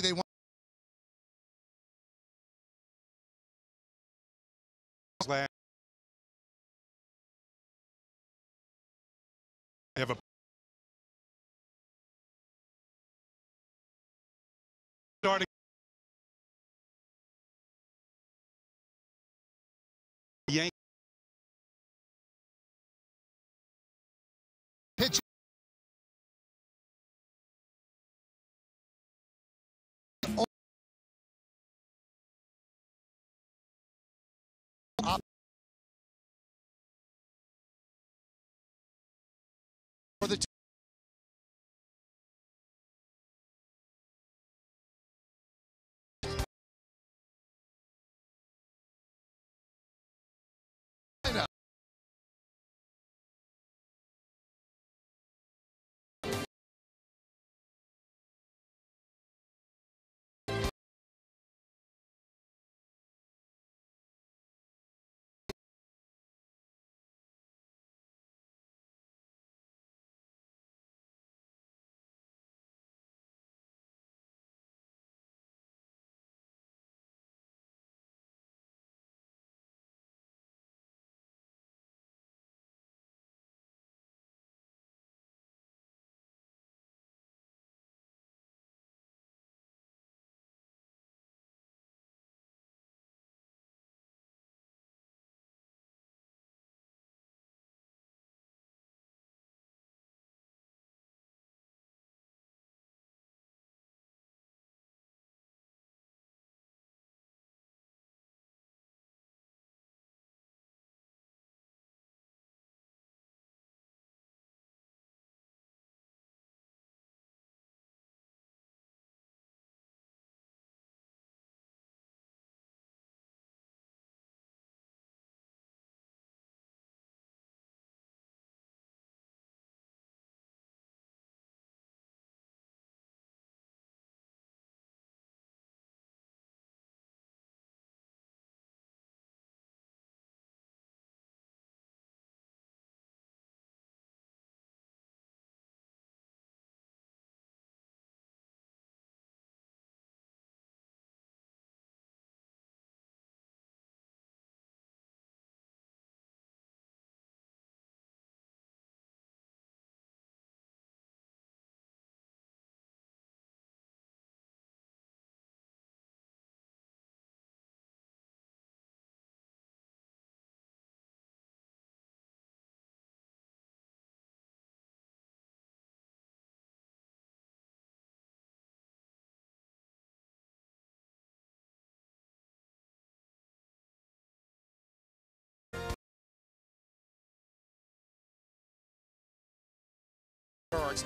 they want last. Have a starting yards.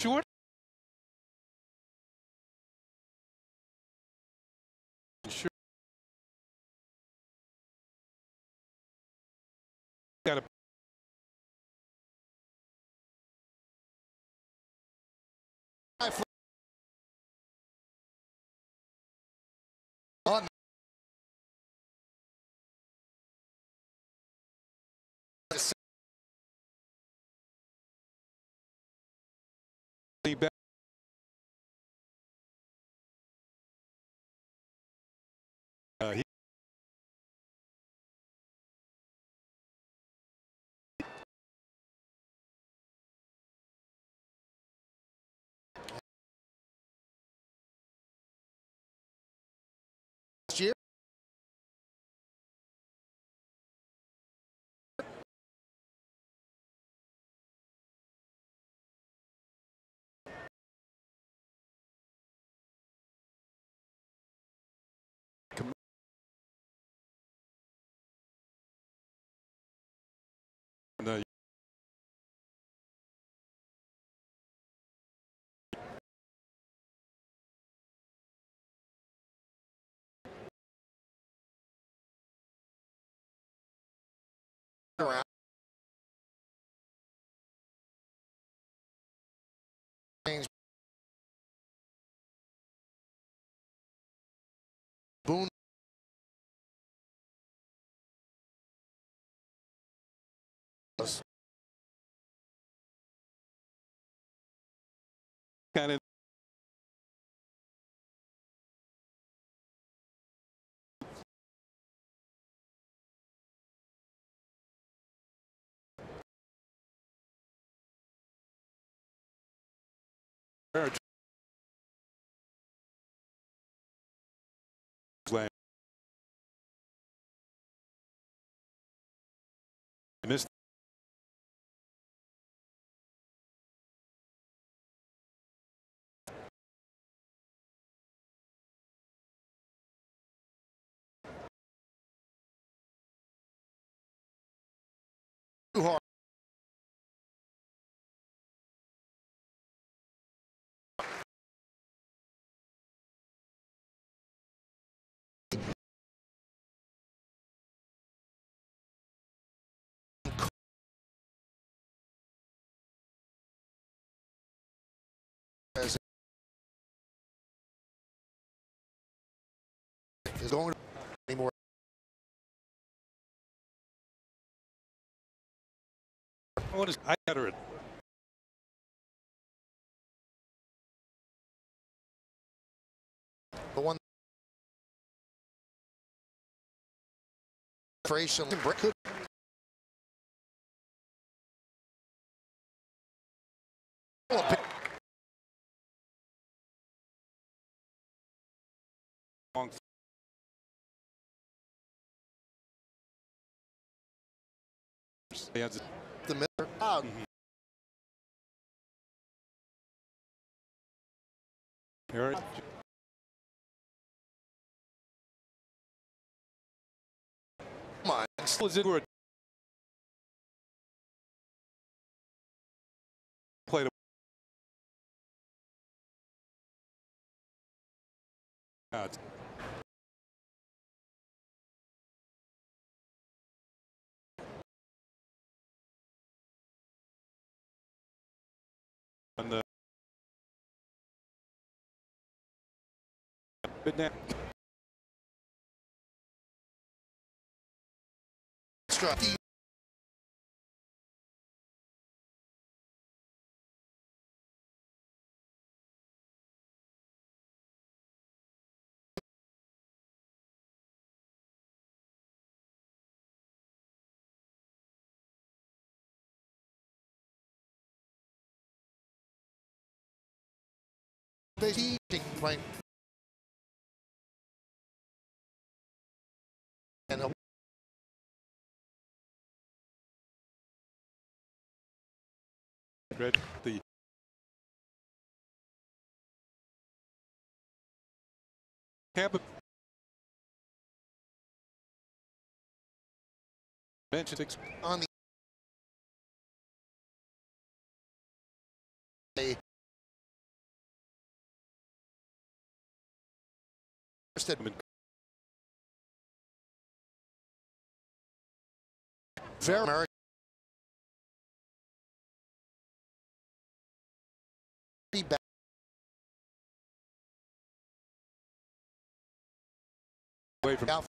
Short. Sure. Around. Boone kind of hard. Is going anymore. What is I got at The one Frasian could long he has the Miller out. Eric Come on. was it played a They teaching playing. regret the cabin mentioned on the Very American. Away from Duck.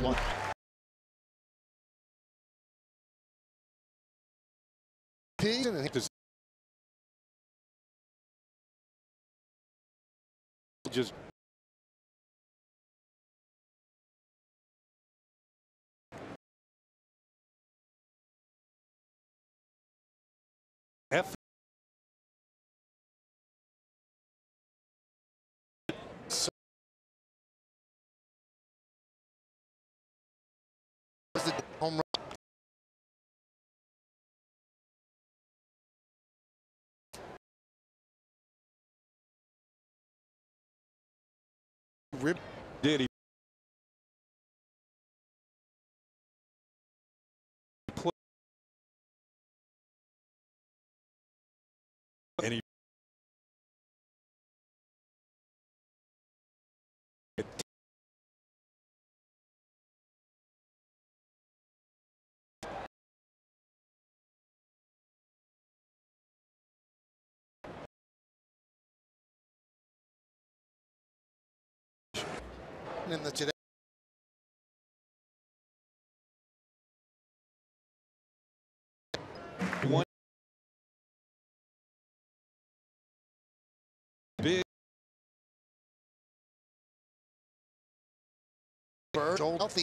One. And just F Rib in the today. one big Bird, healthy.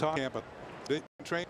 top Tampa. They train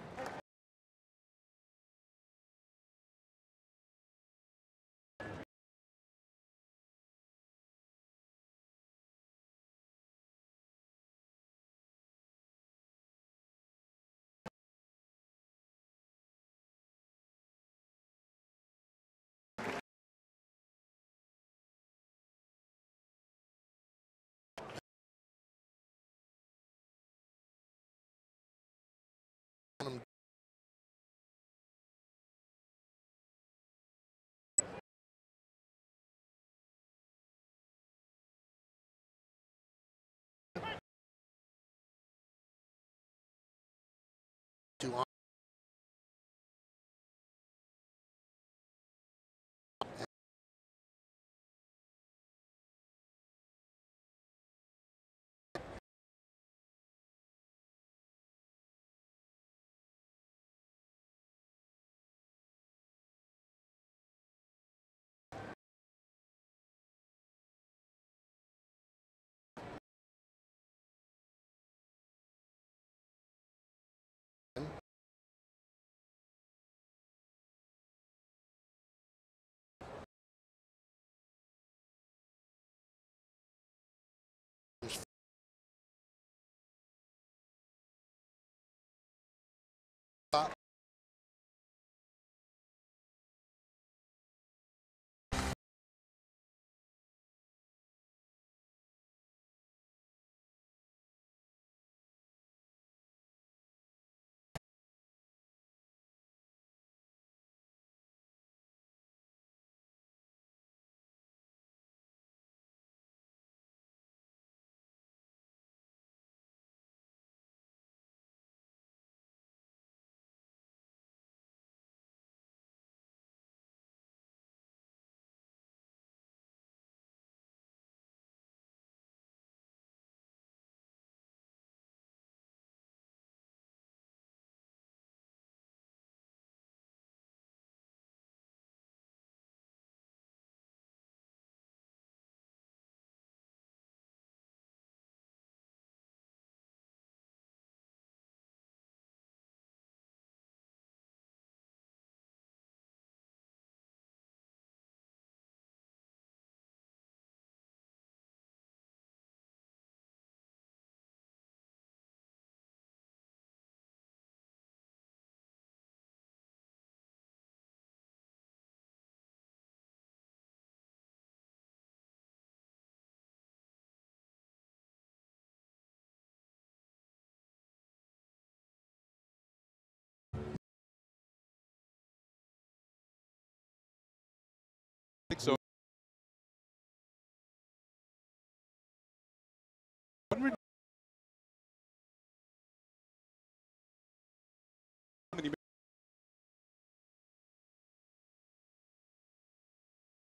so.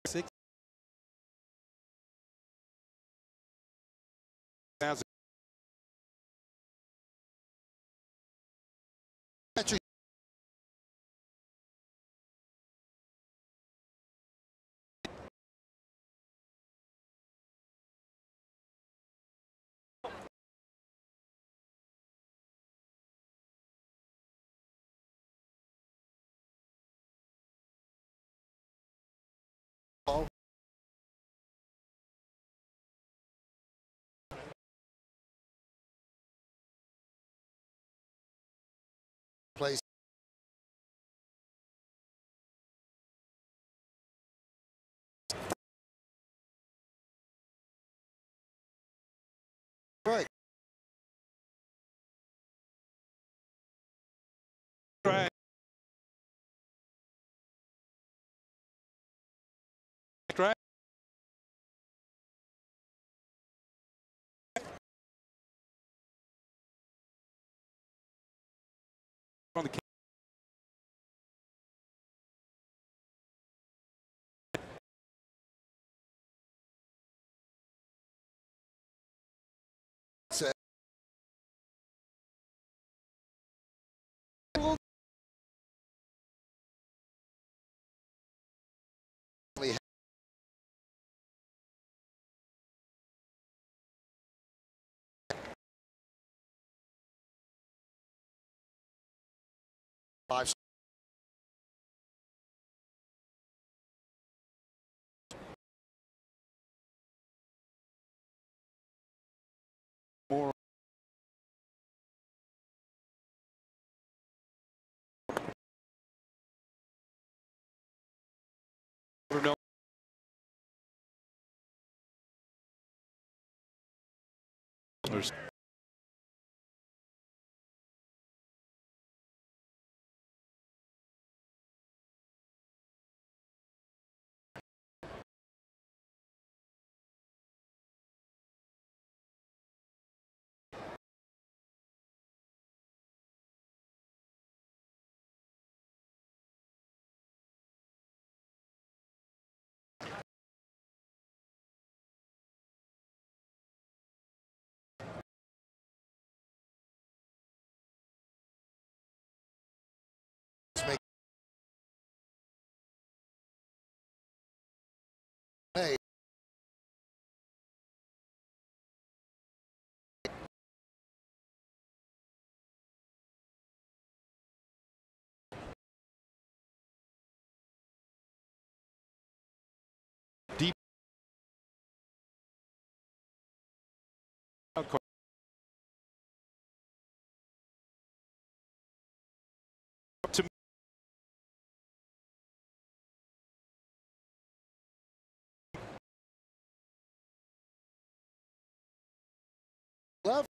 Six. Thousand. On the Five. more. There's Love.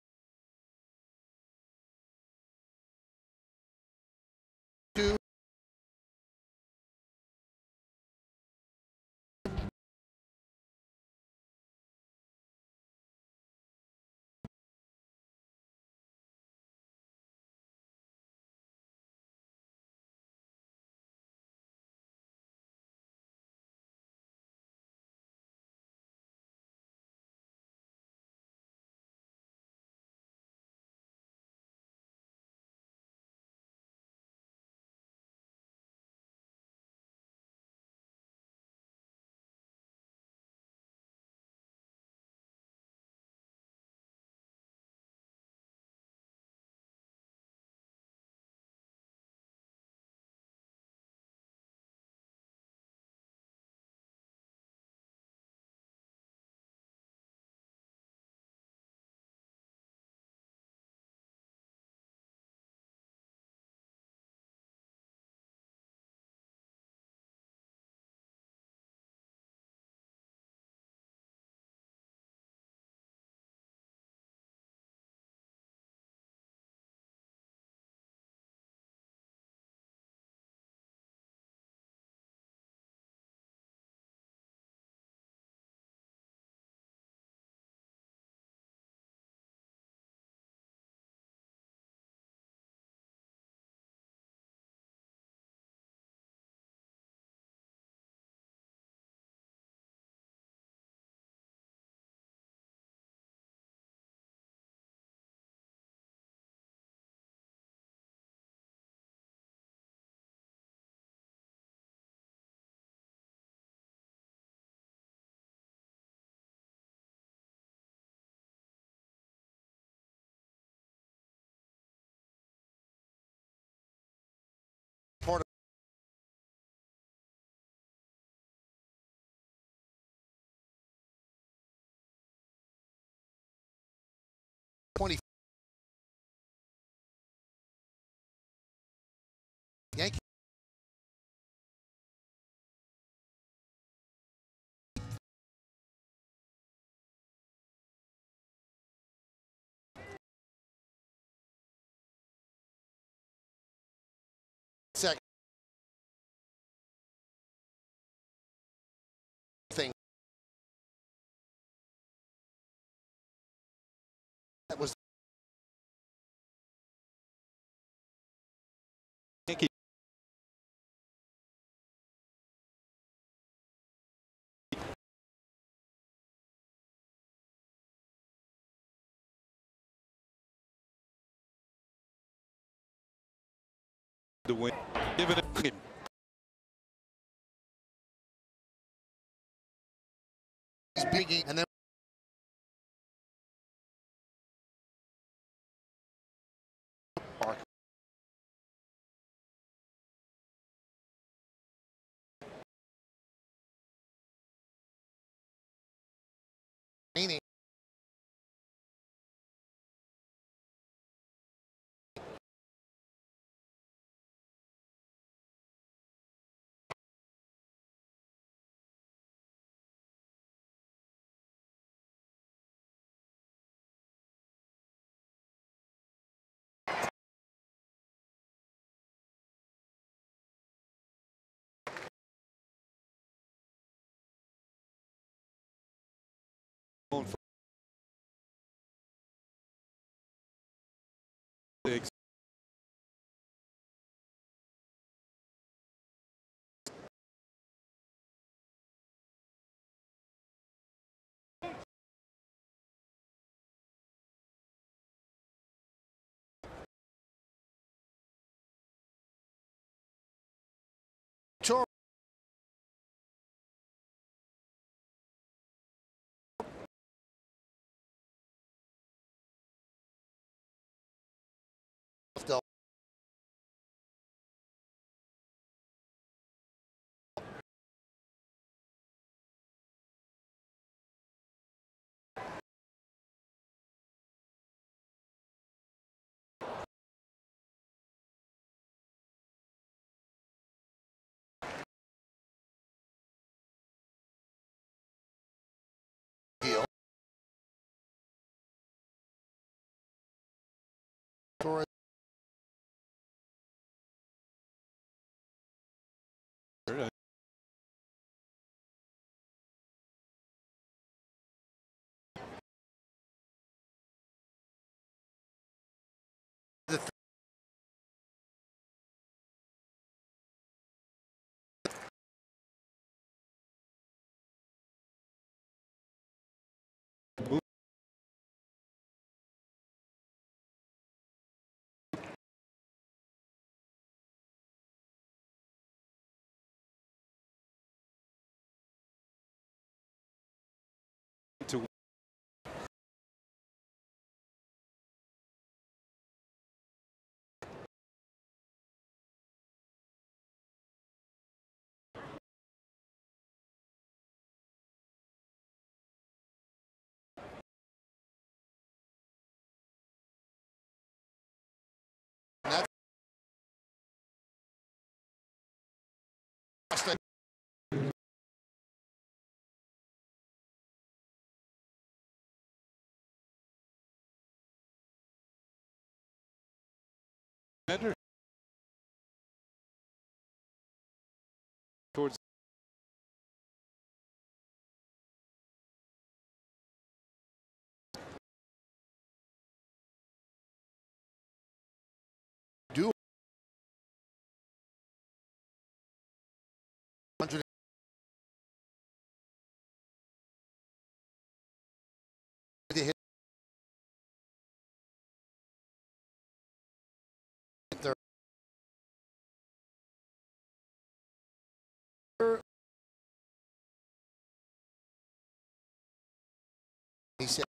Yankee to win. Give it a he's beating, and then for Ender. He said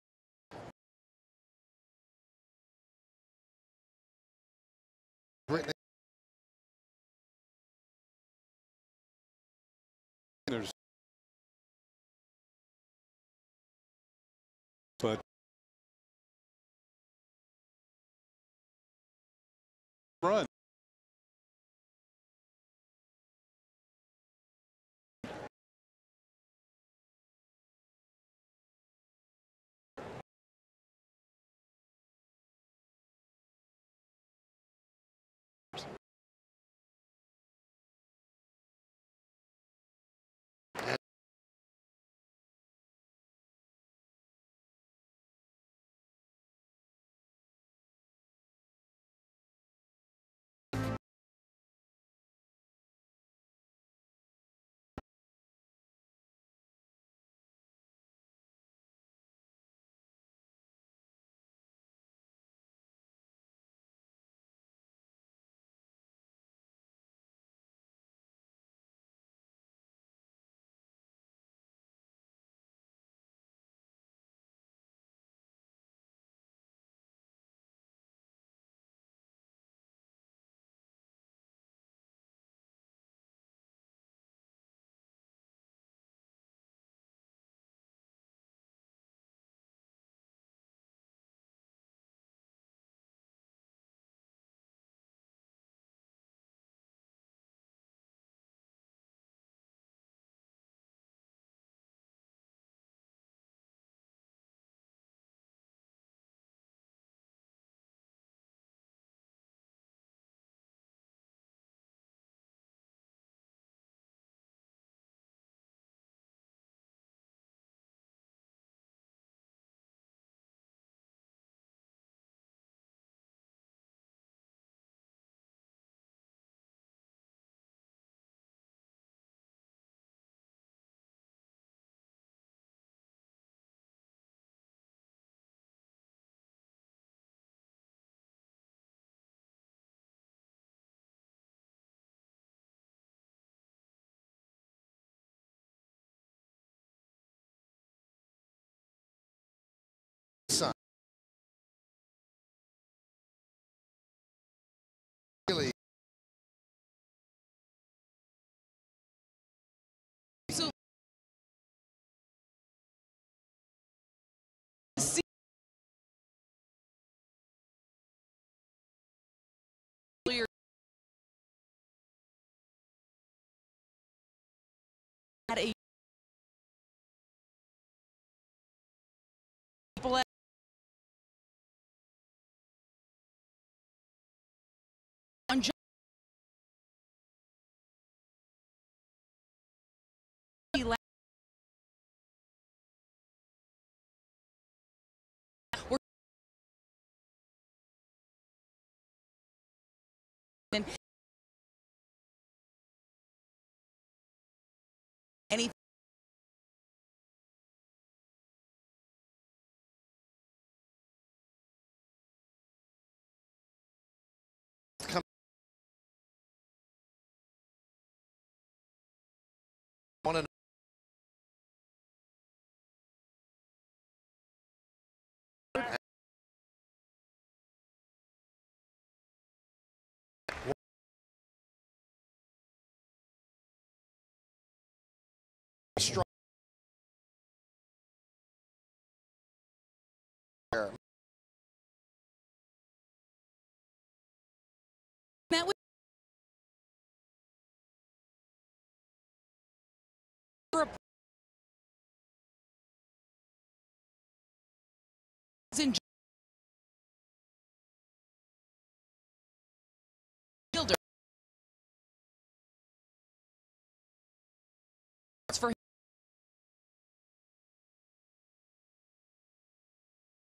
Any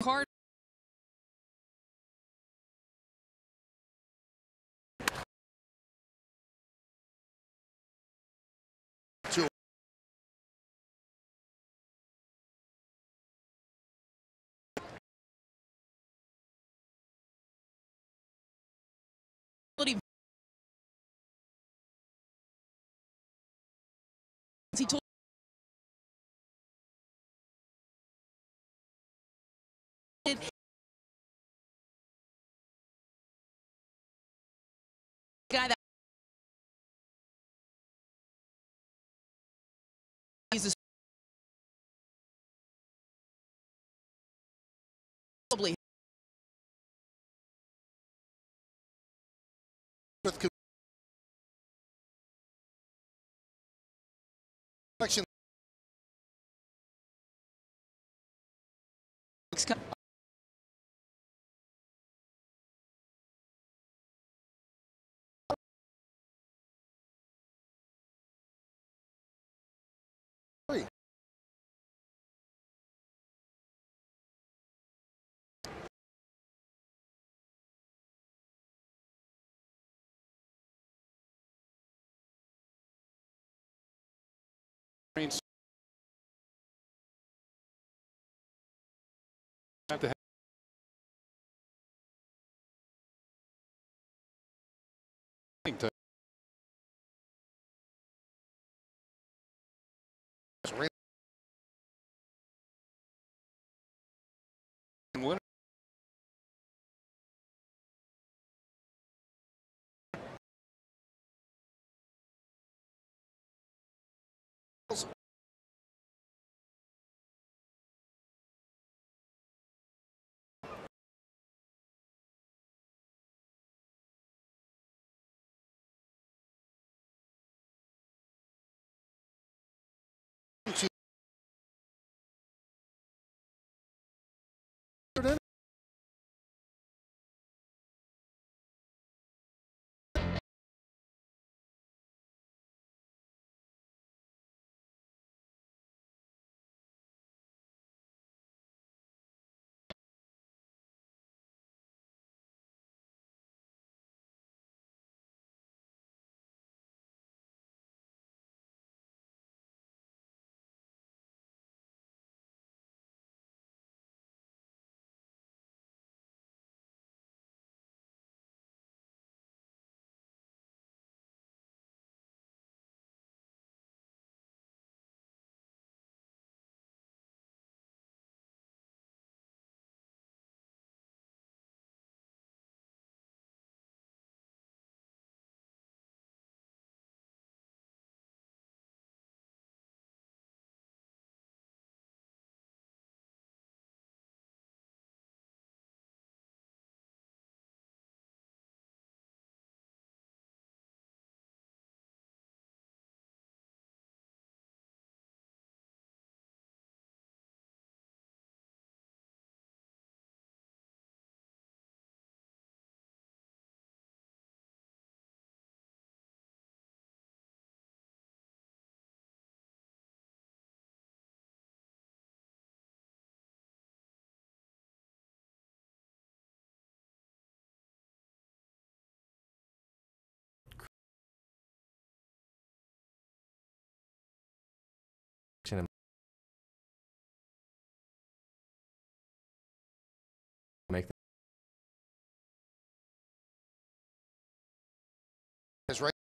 card guy that he's probably. With co- Election win. Is right.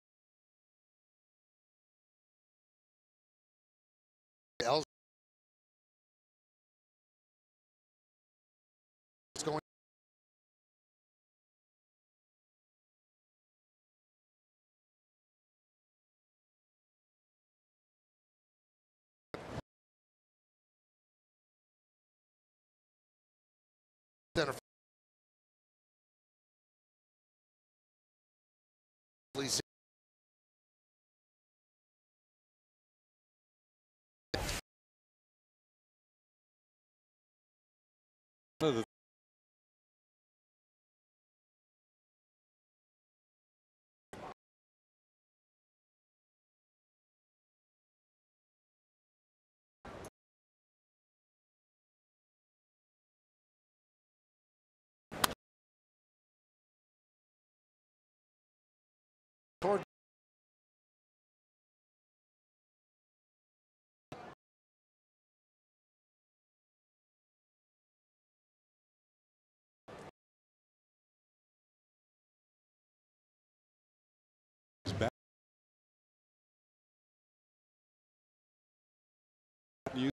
You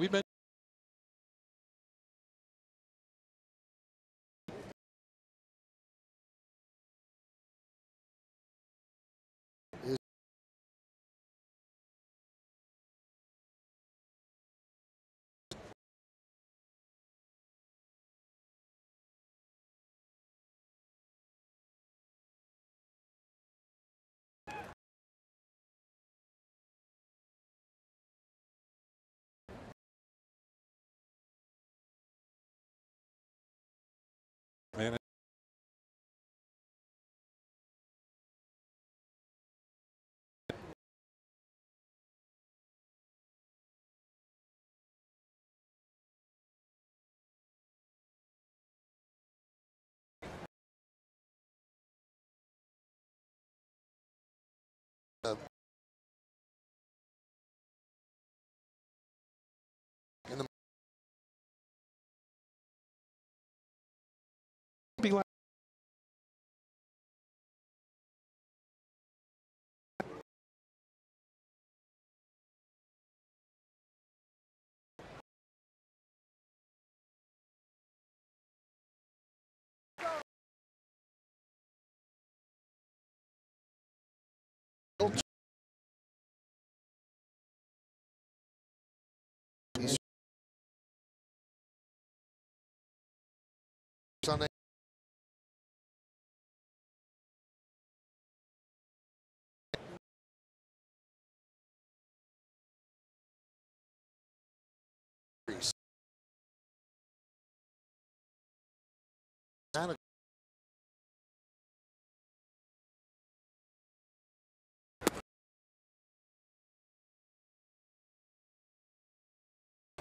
we've been man.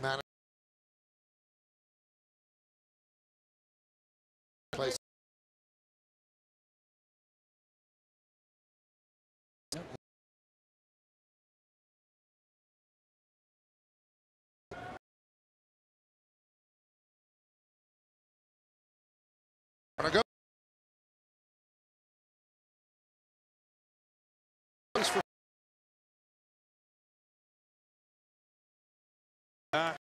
Man- ah,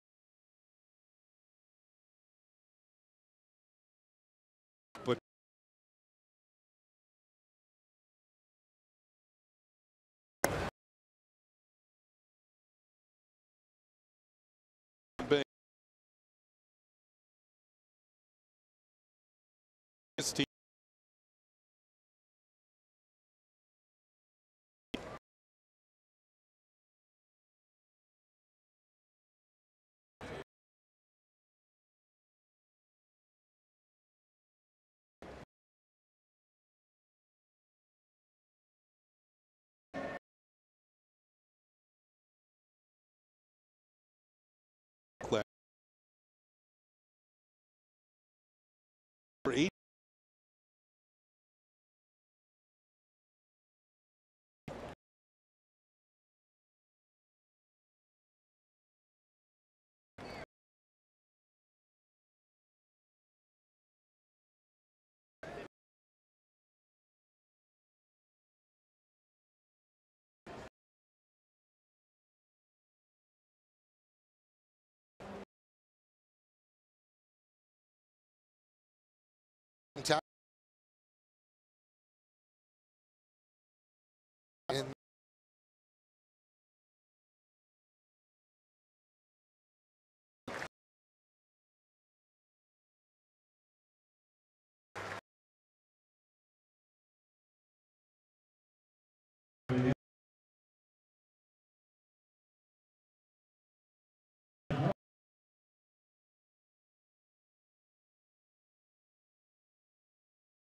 ta-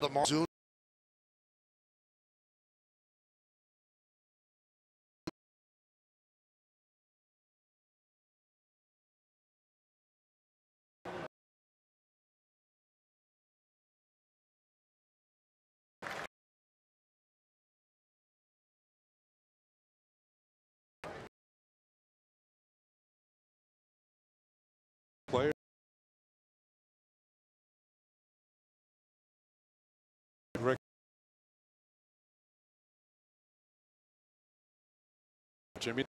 the monsoon Jimmy.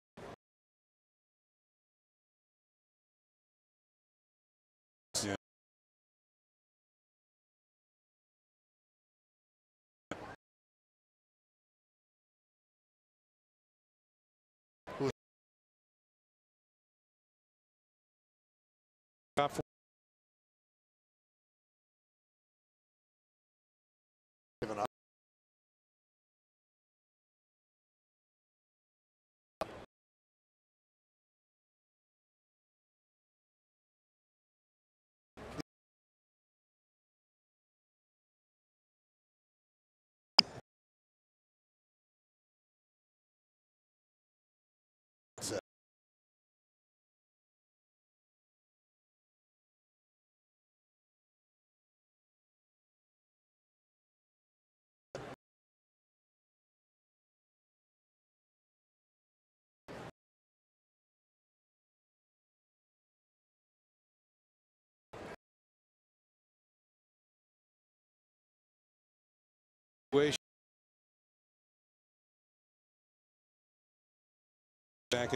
Way. Back.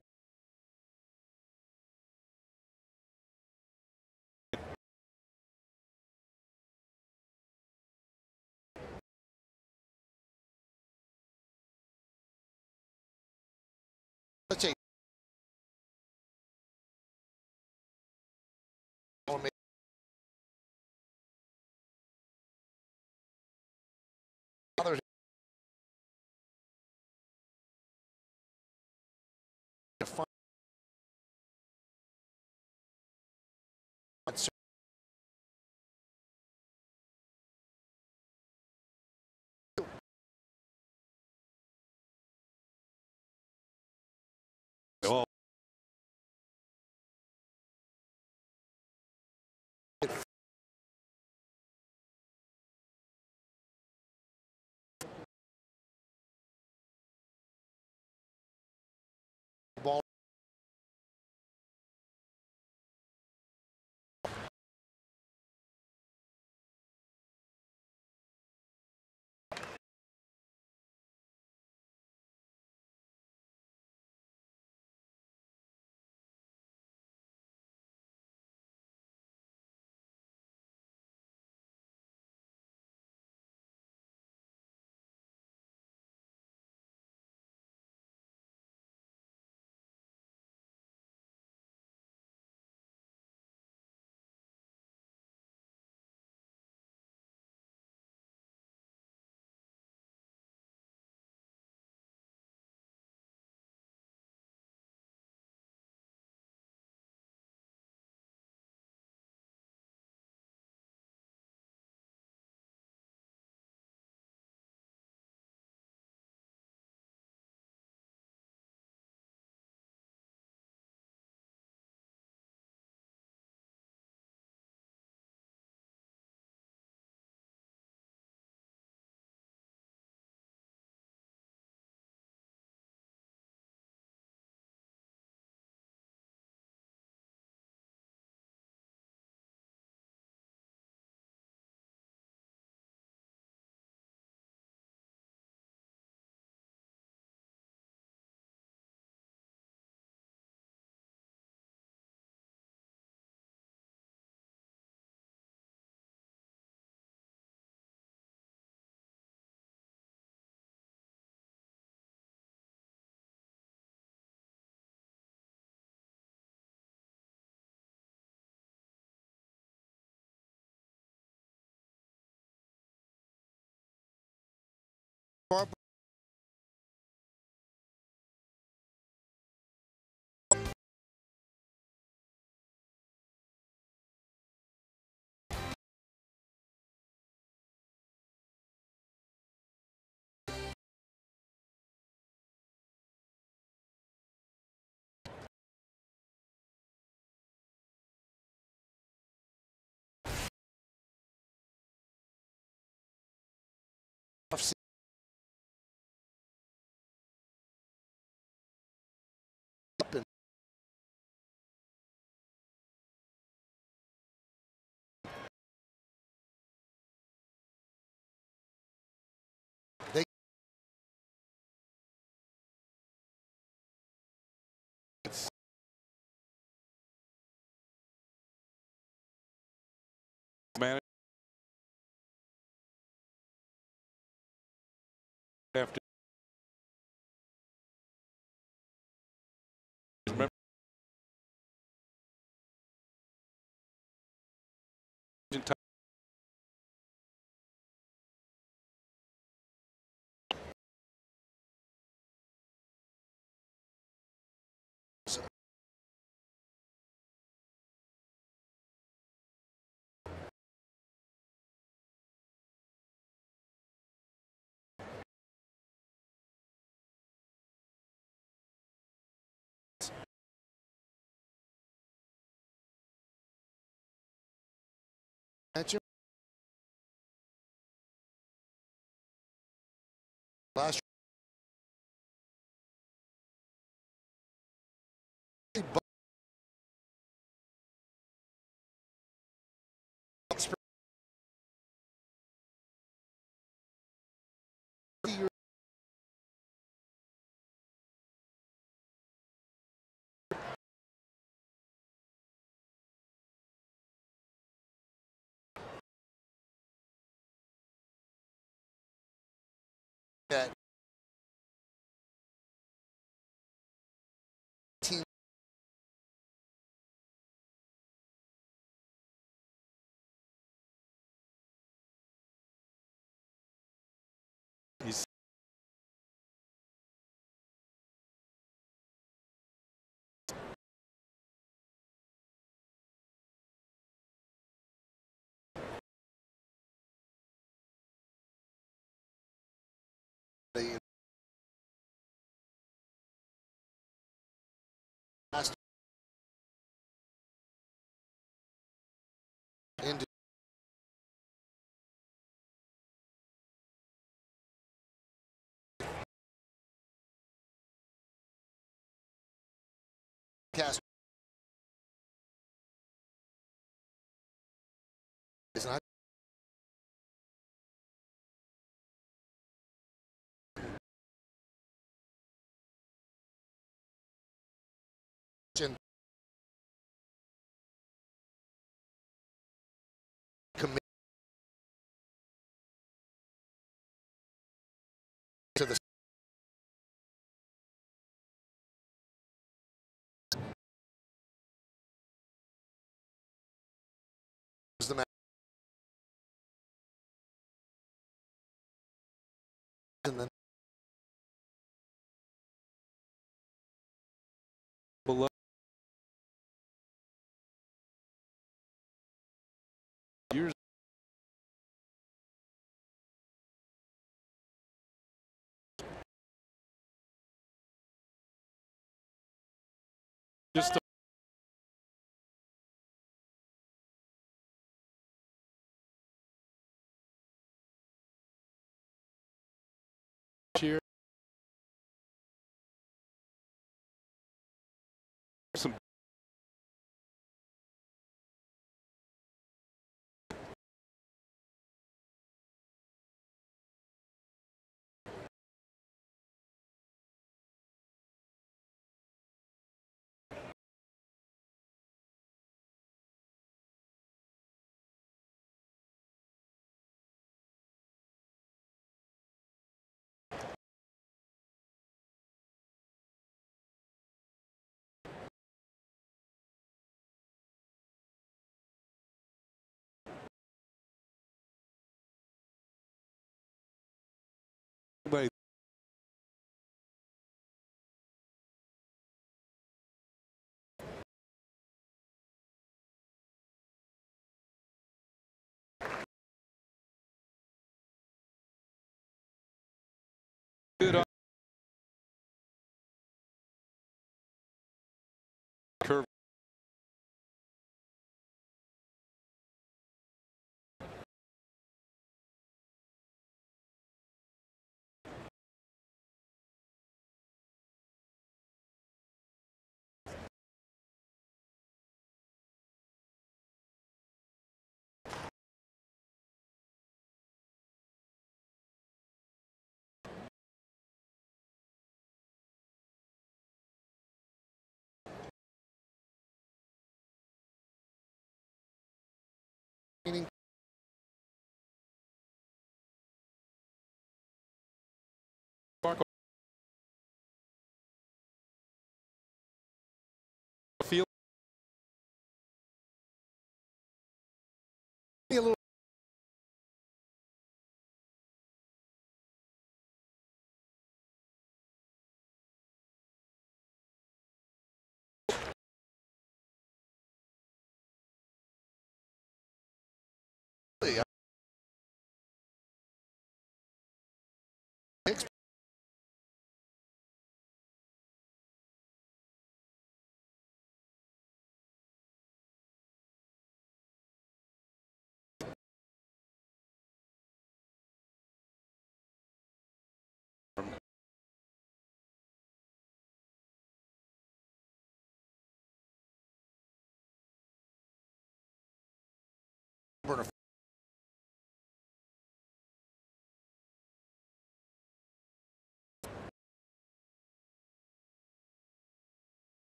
Bar- Man. Last to the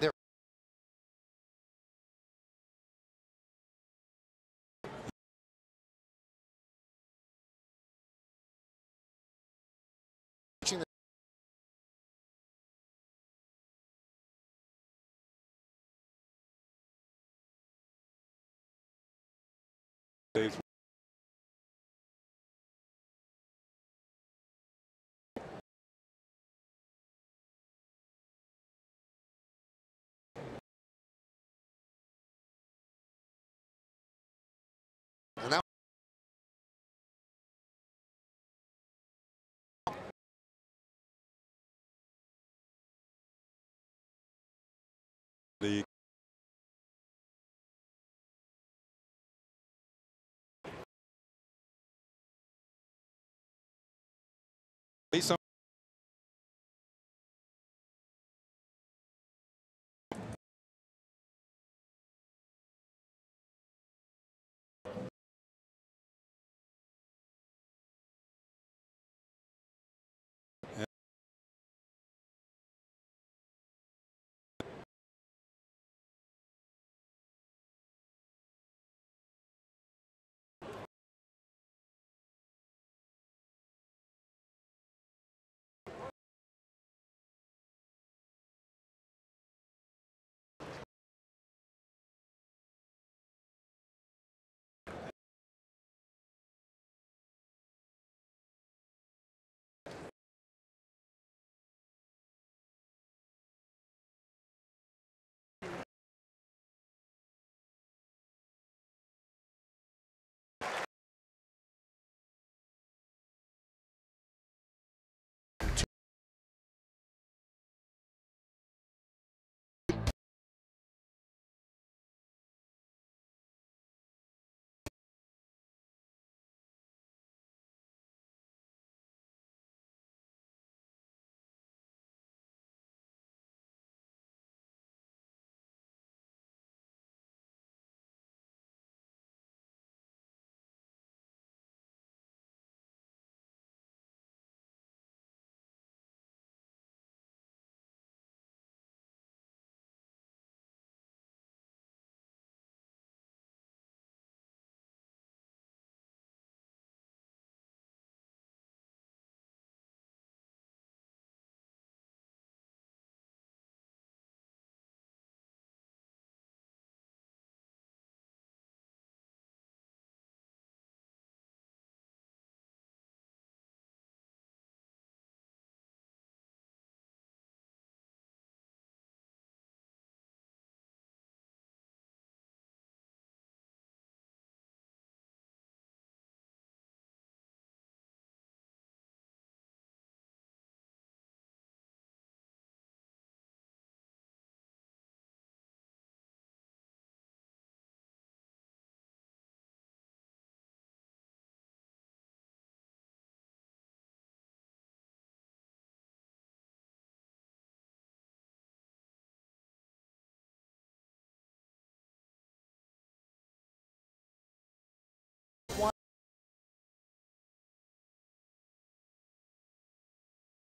there Days Lisa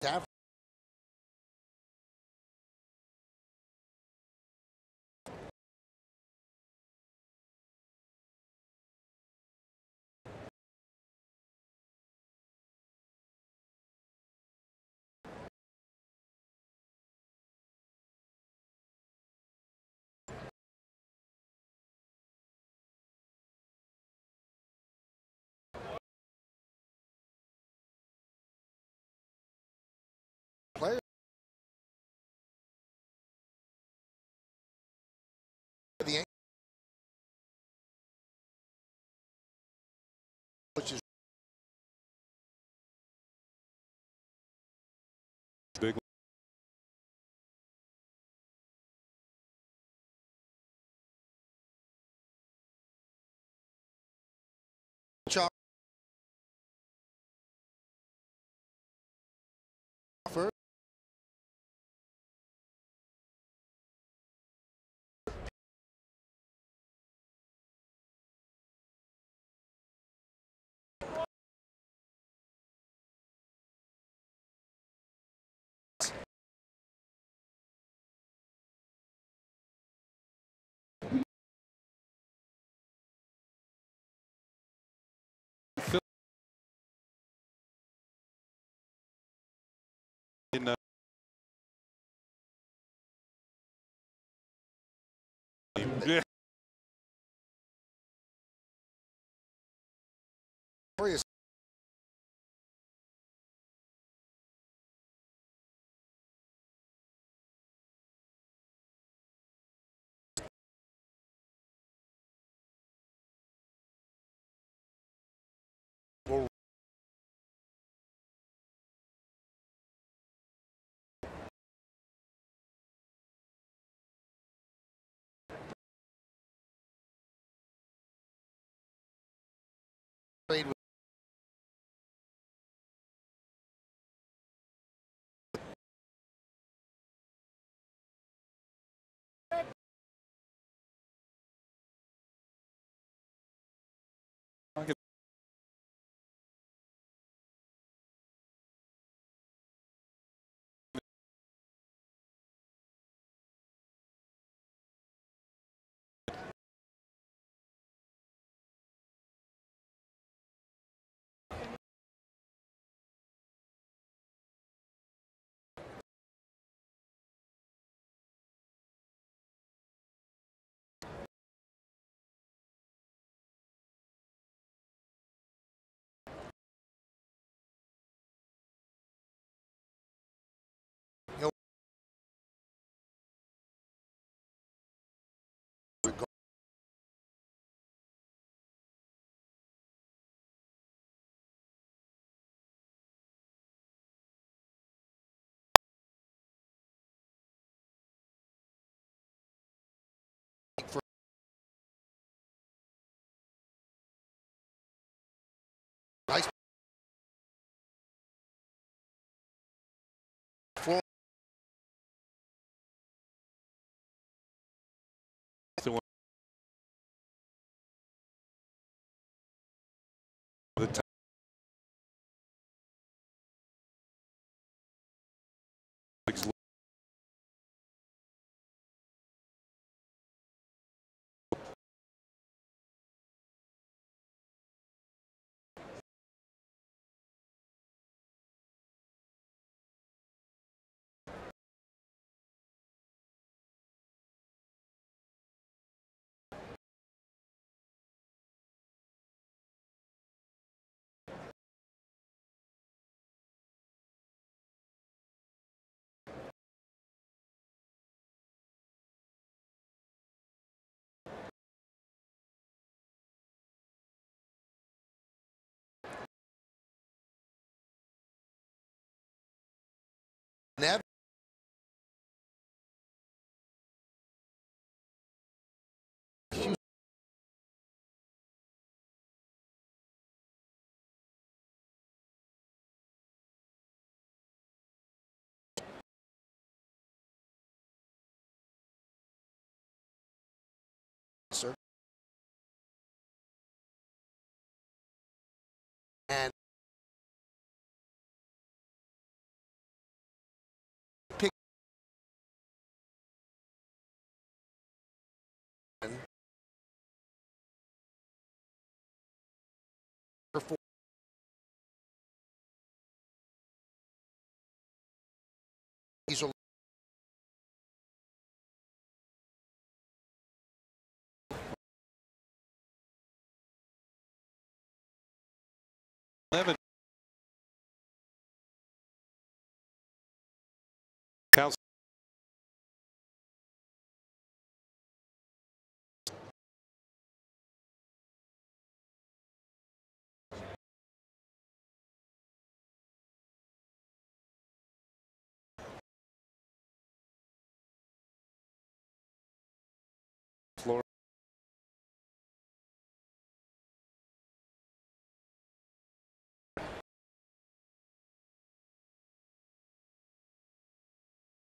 Tap. Chop. Six and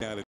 Got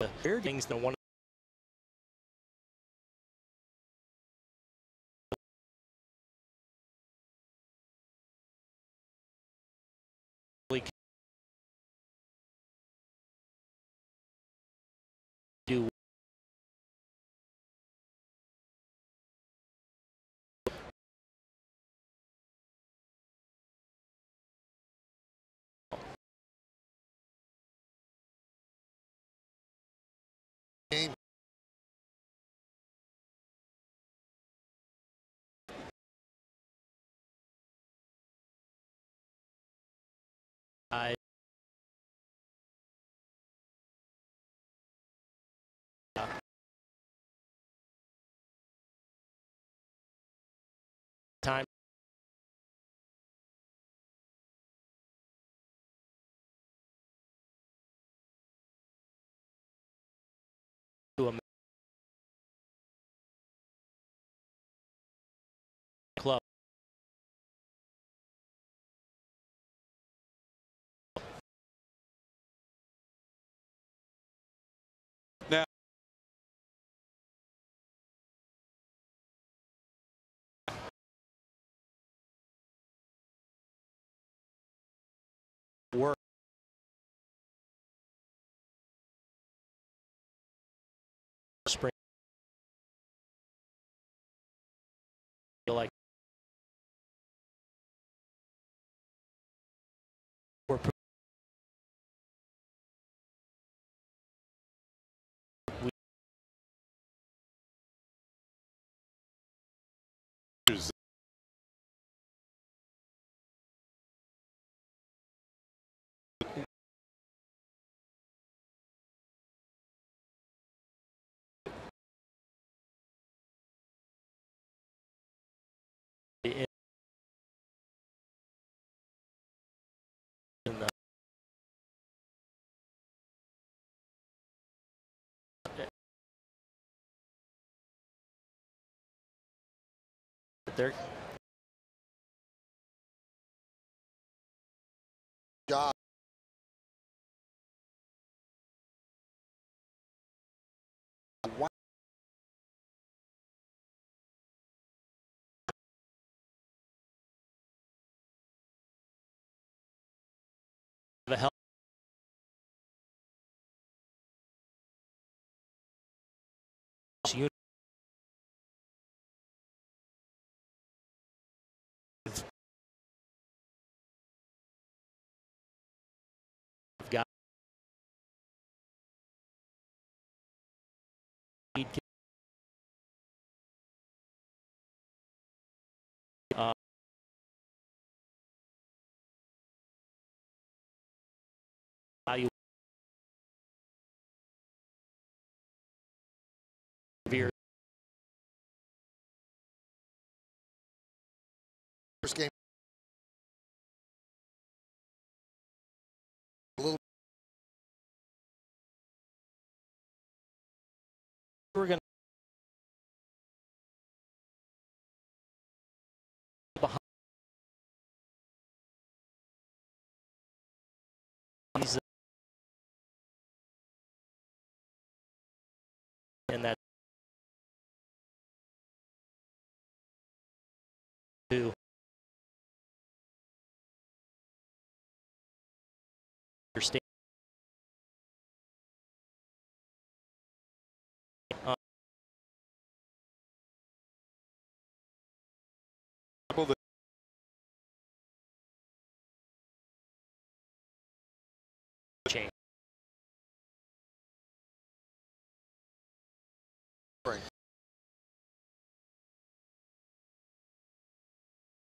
the things the one Time There. Job. The hell. game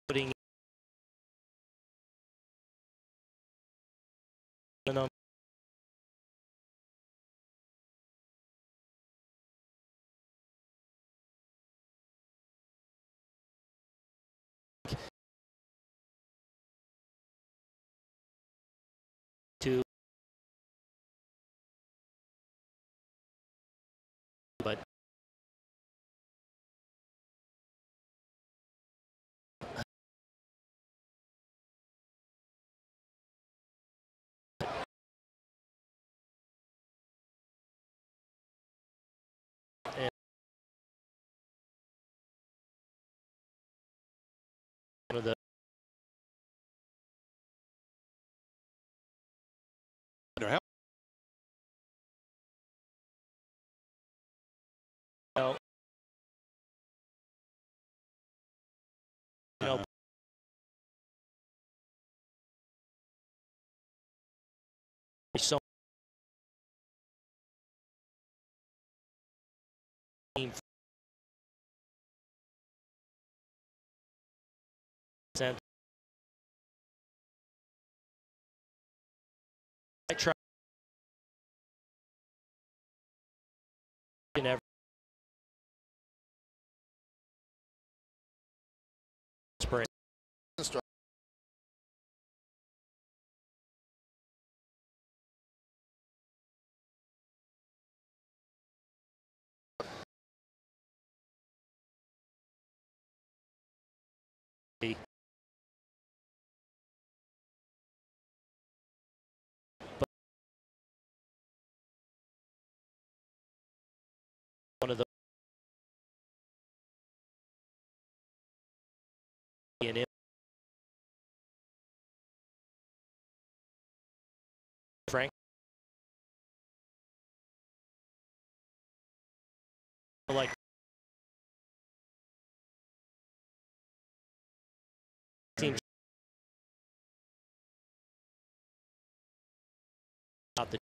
putting team. I try. in every spring. Frank. Like team out the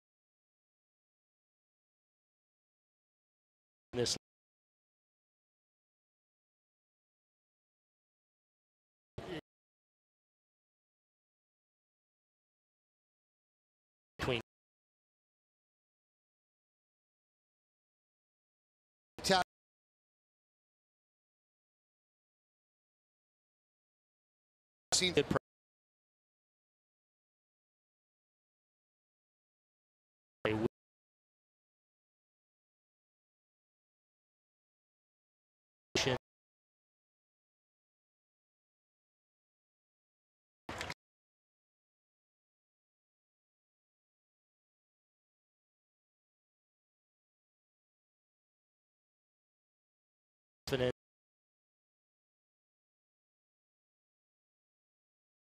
Seen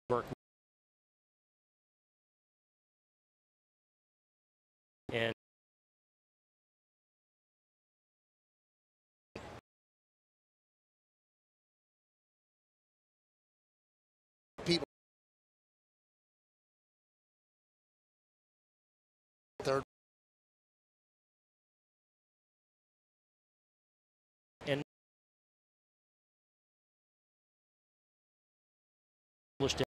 work and people. Third. published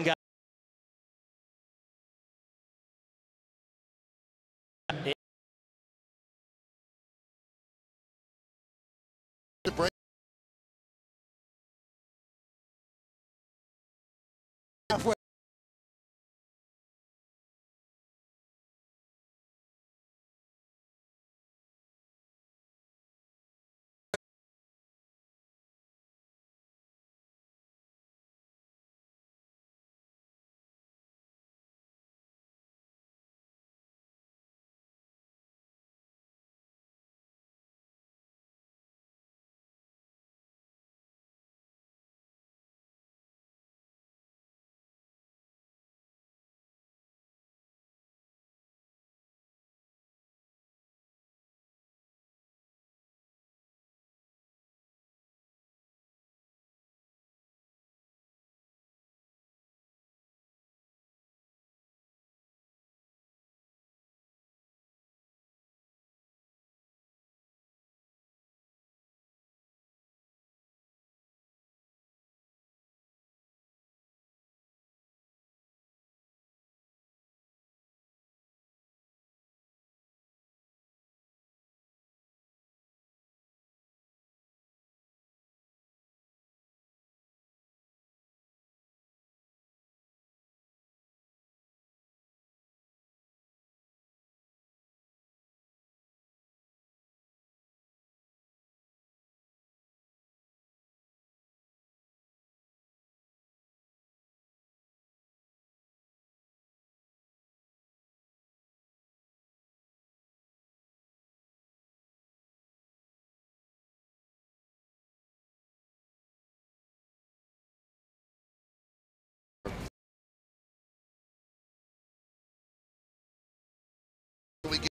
guy The break. We get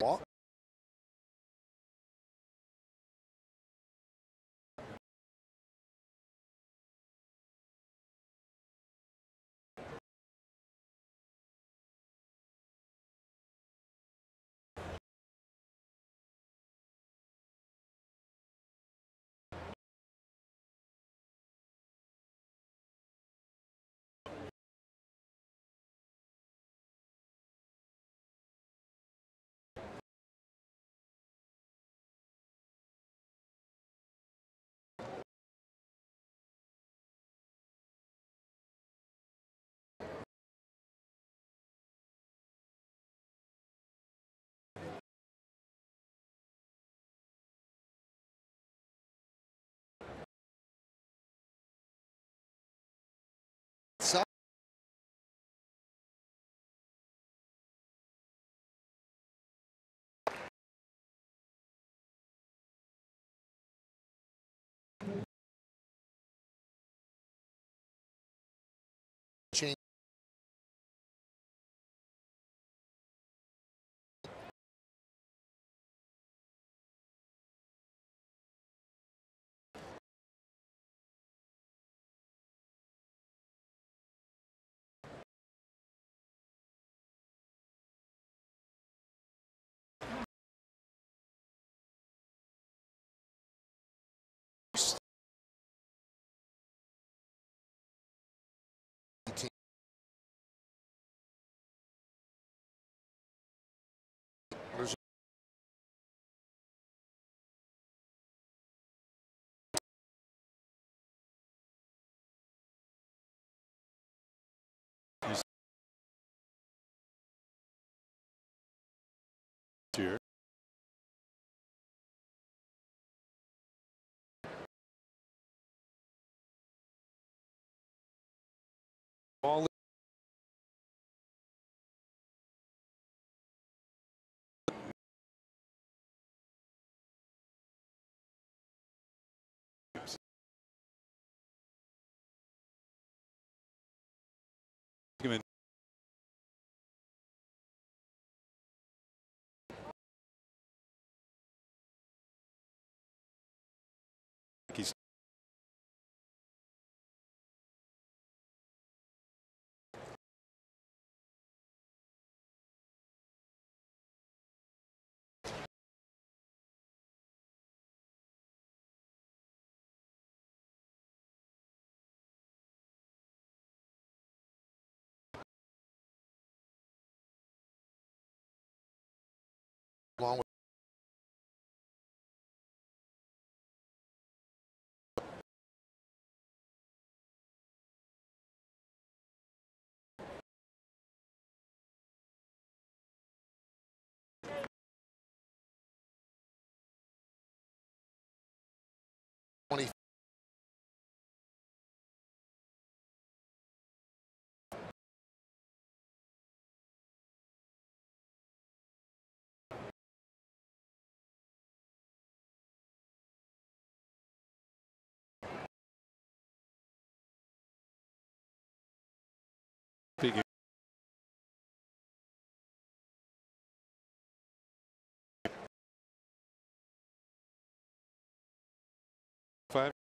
Walk. Ball big five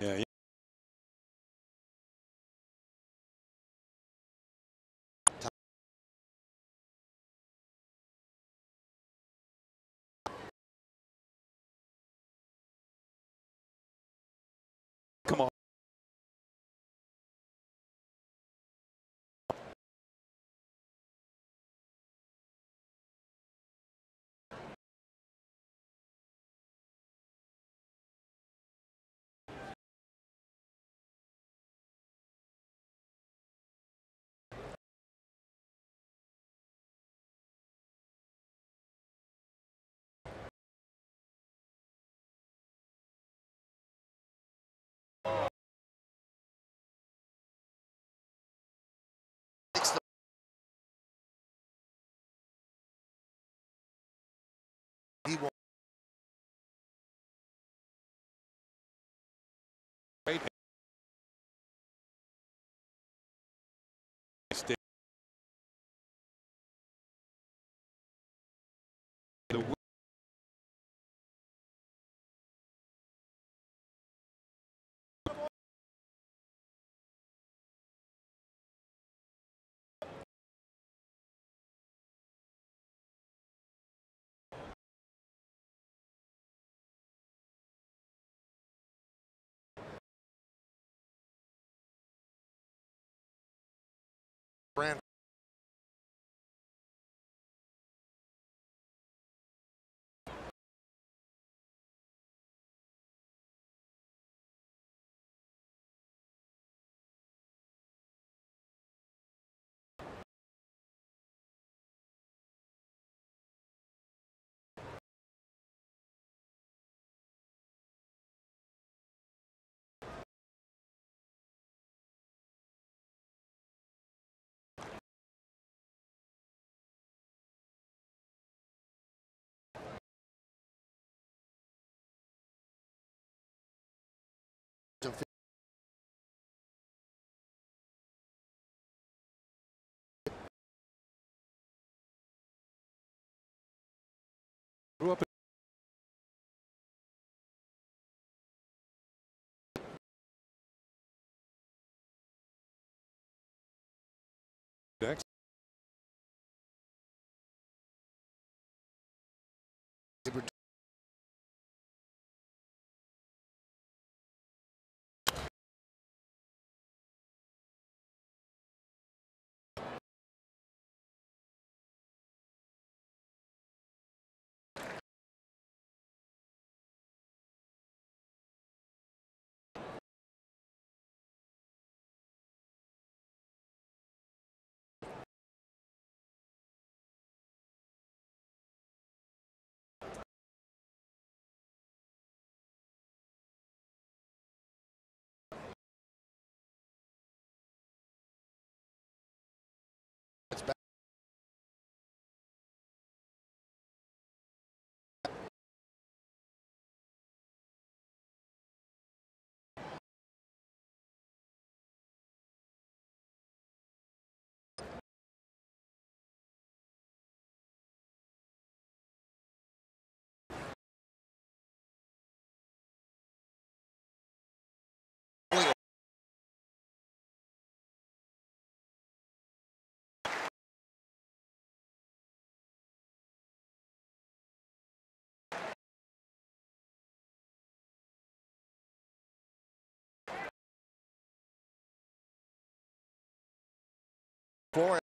yeah Four.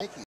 Thank you.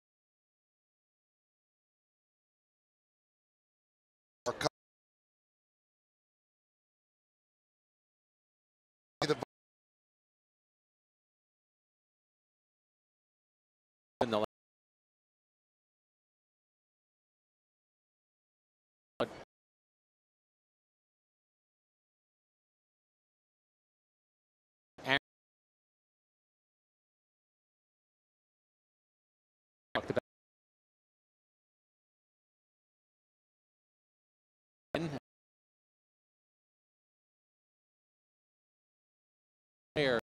Mayor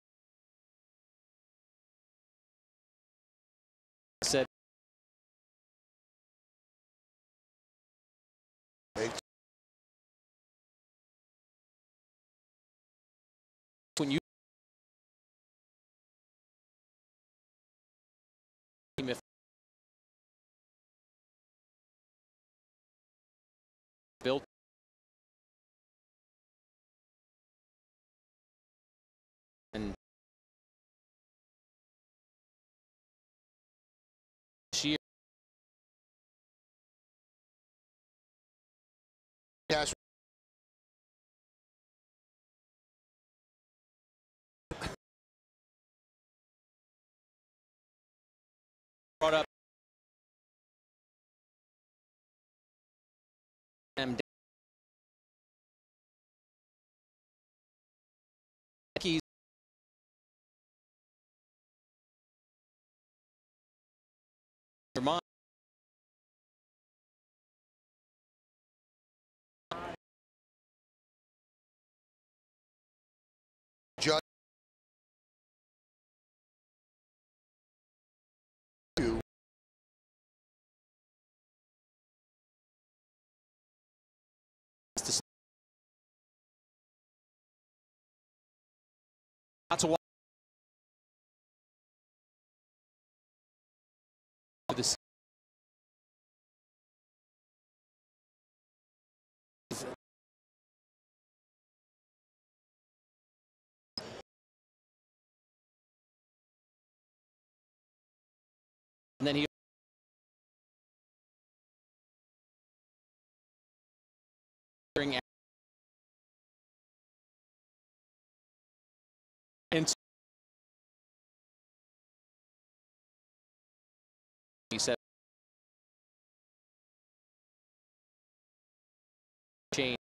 brought up them Judge out to this. And then he change.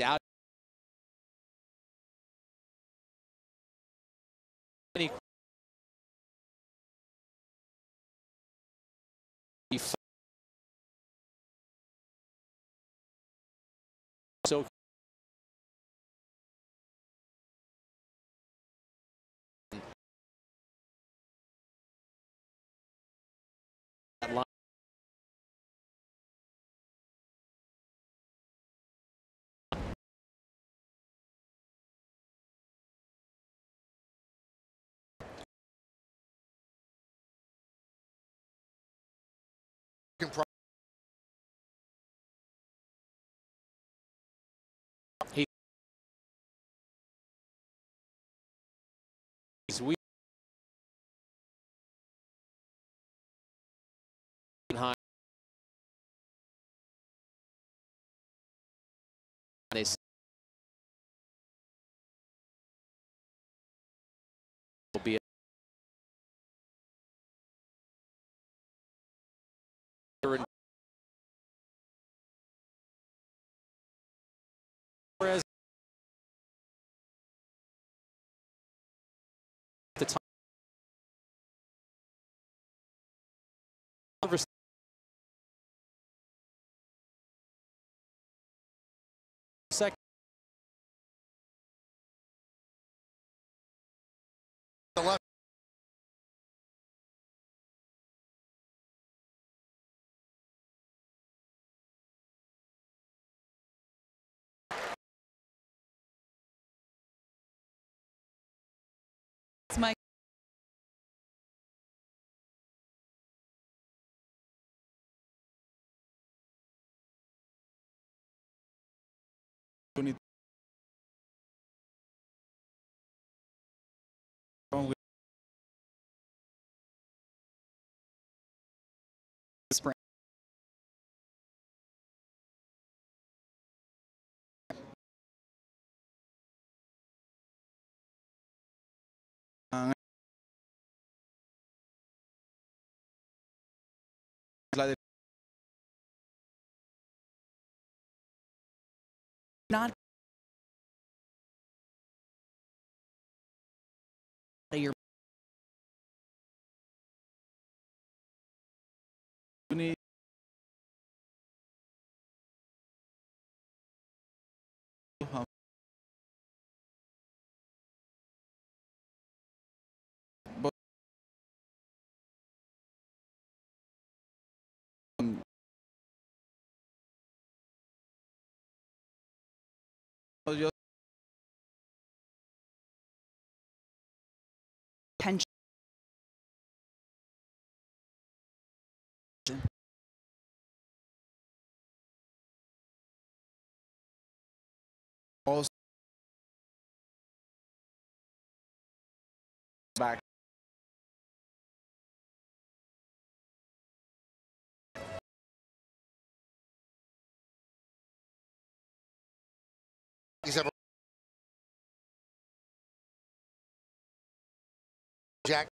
doubt any so We. They. Will be Whereas not your pension. Also back Jack.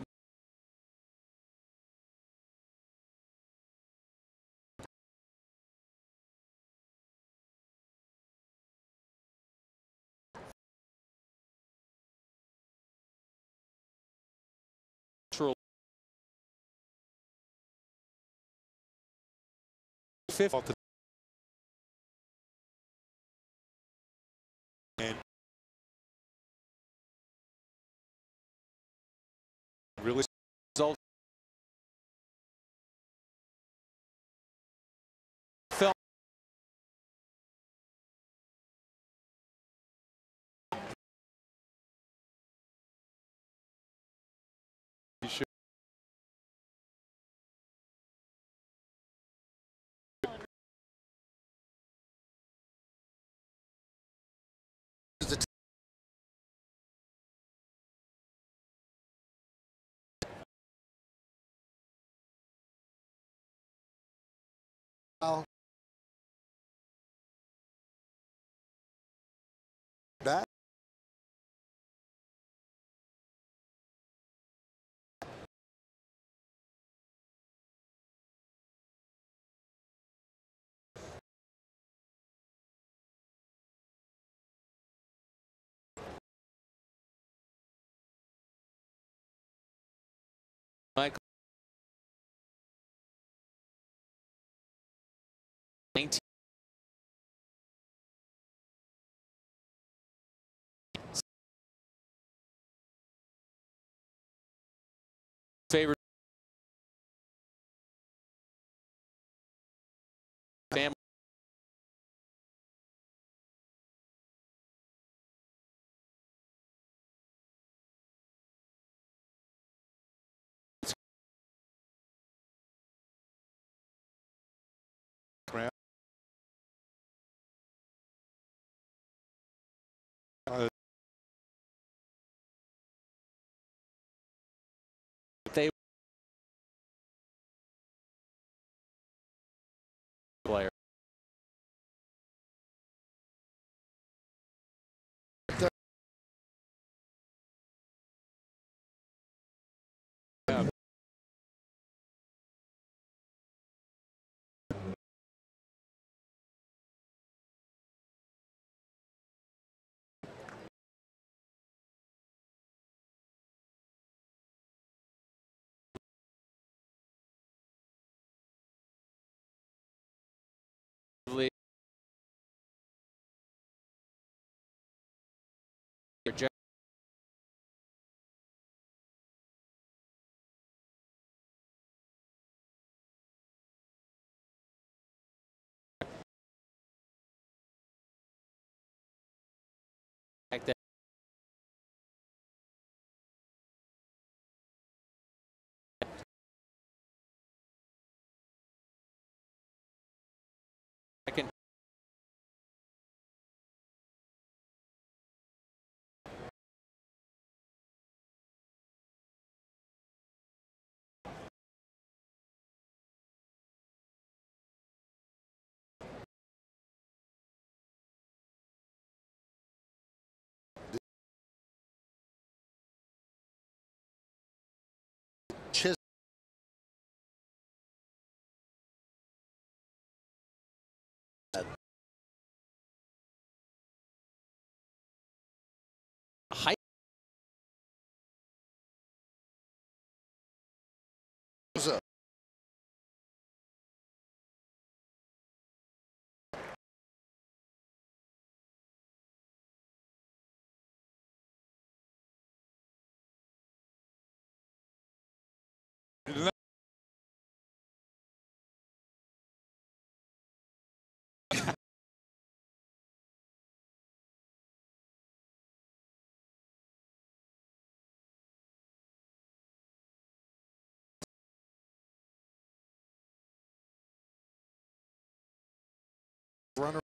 50. Back. Favorite Runner.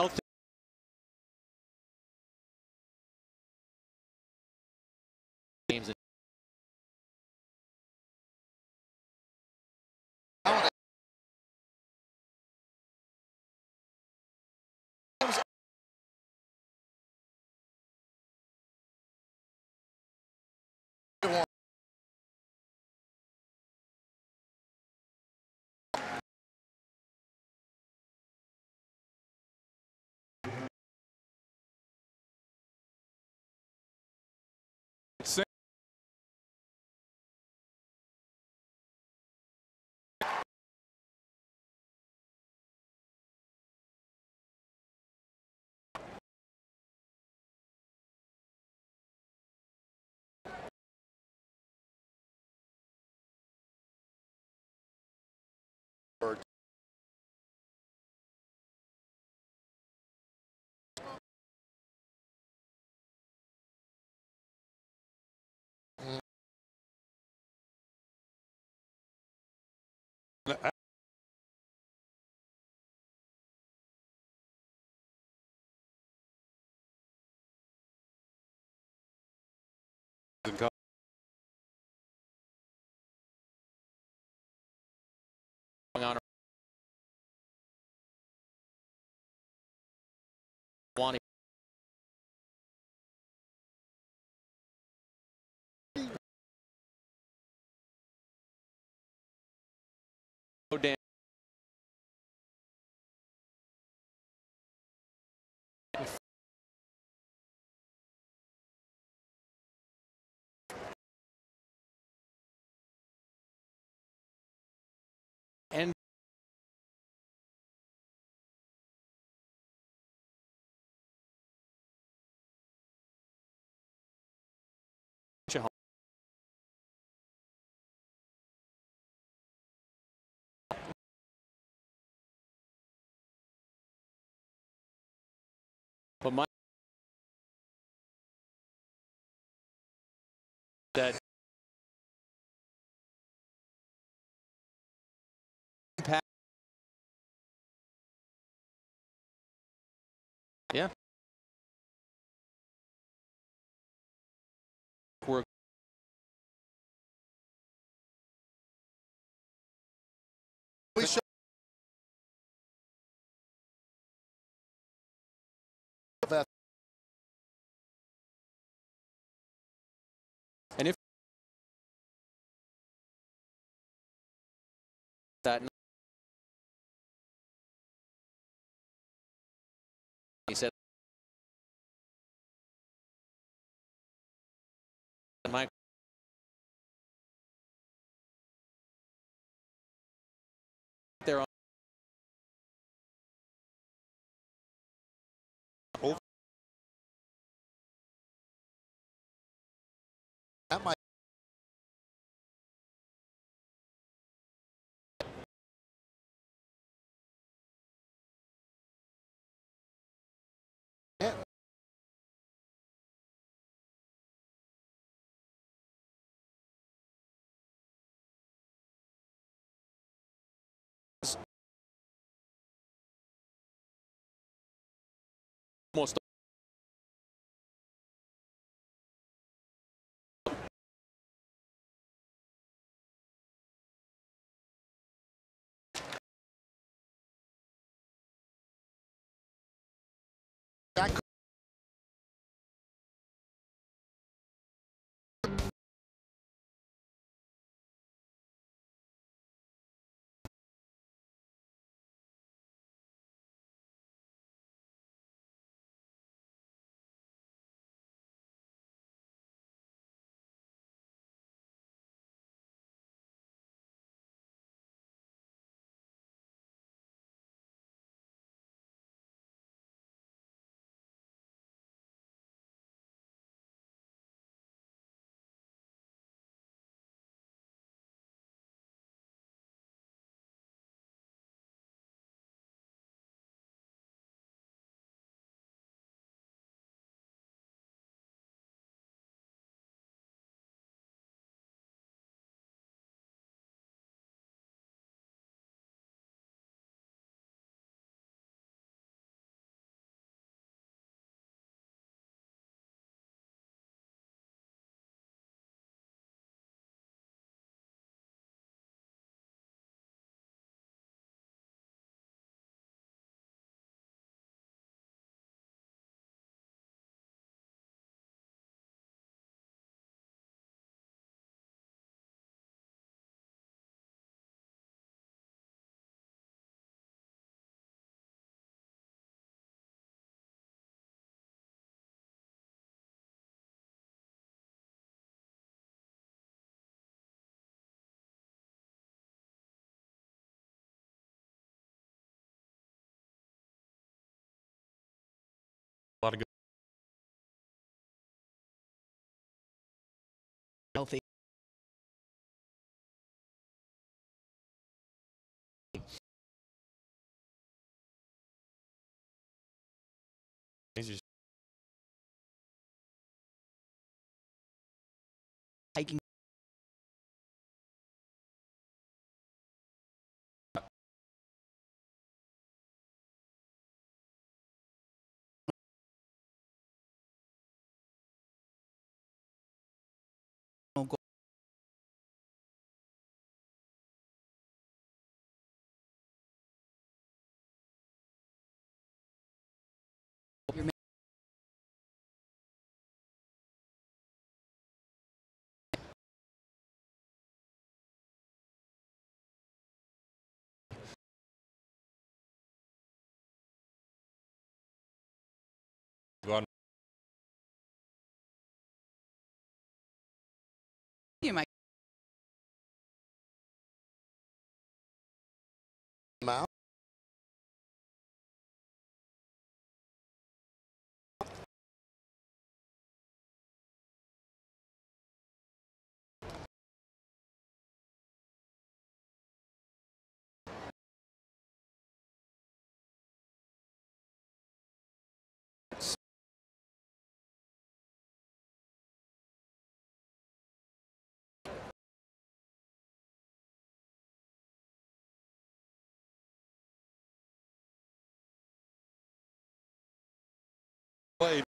Out But my that Yeah. That almost Play.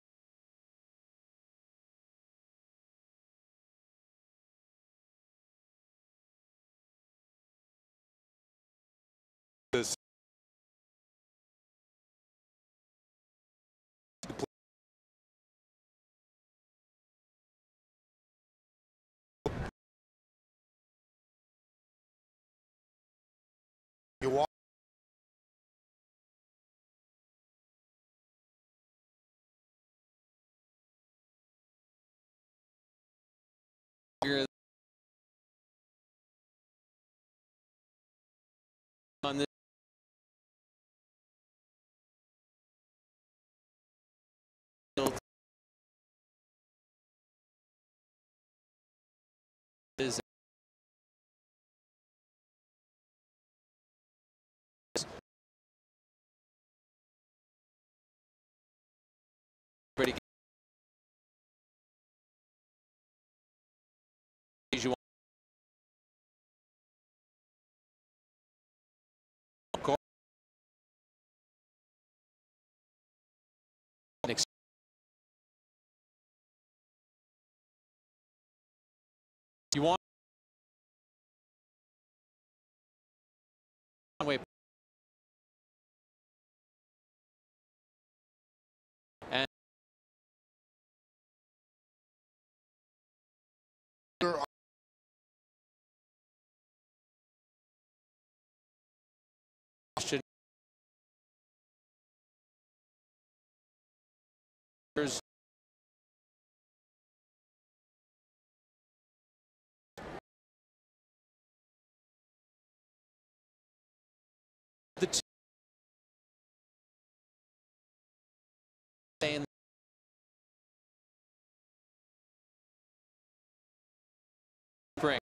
Spring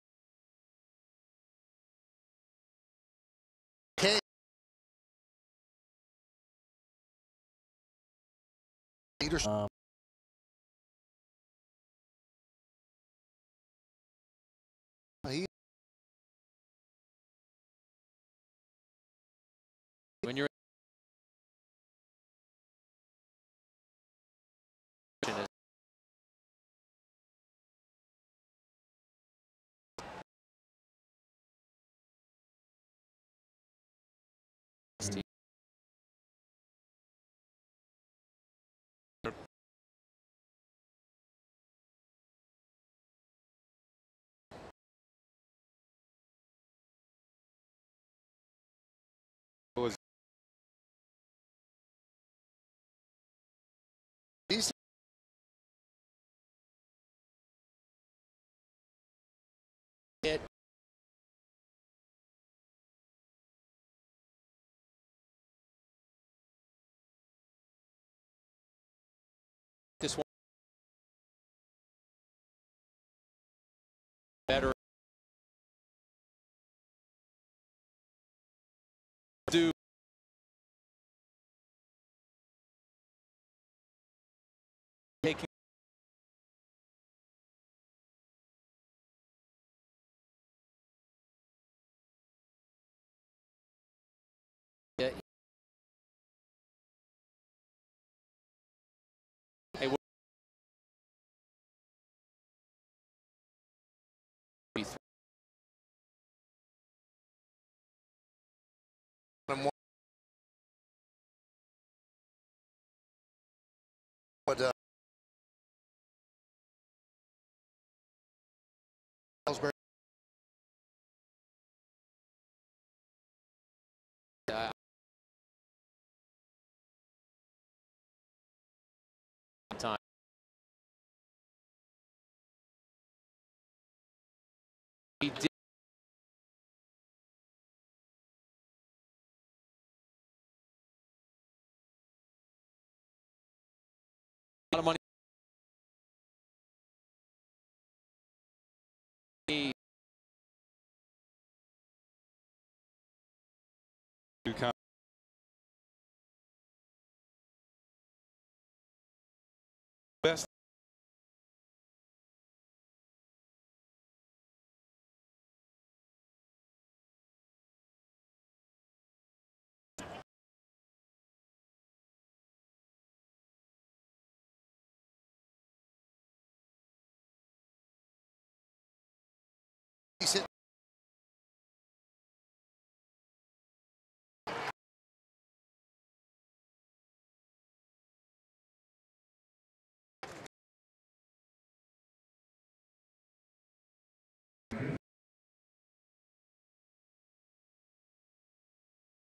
Okay. Leadership. Um, He-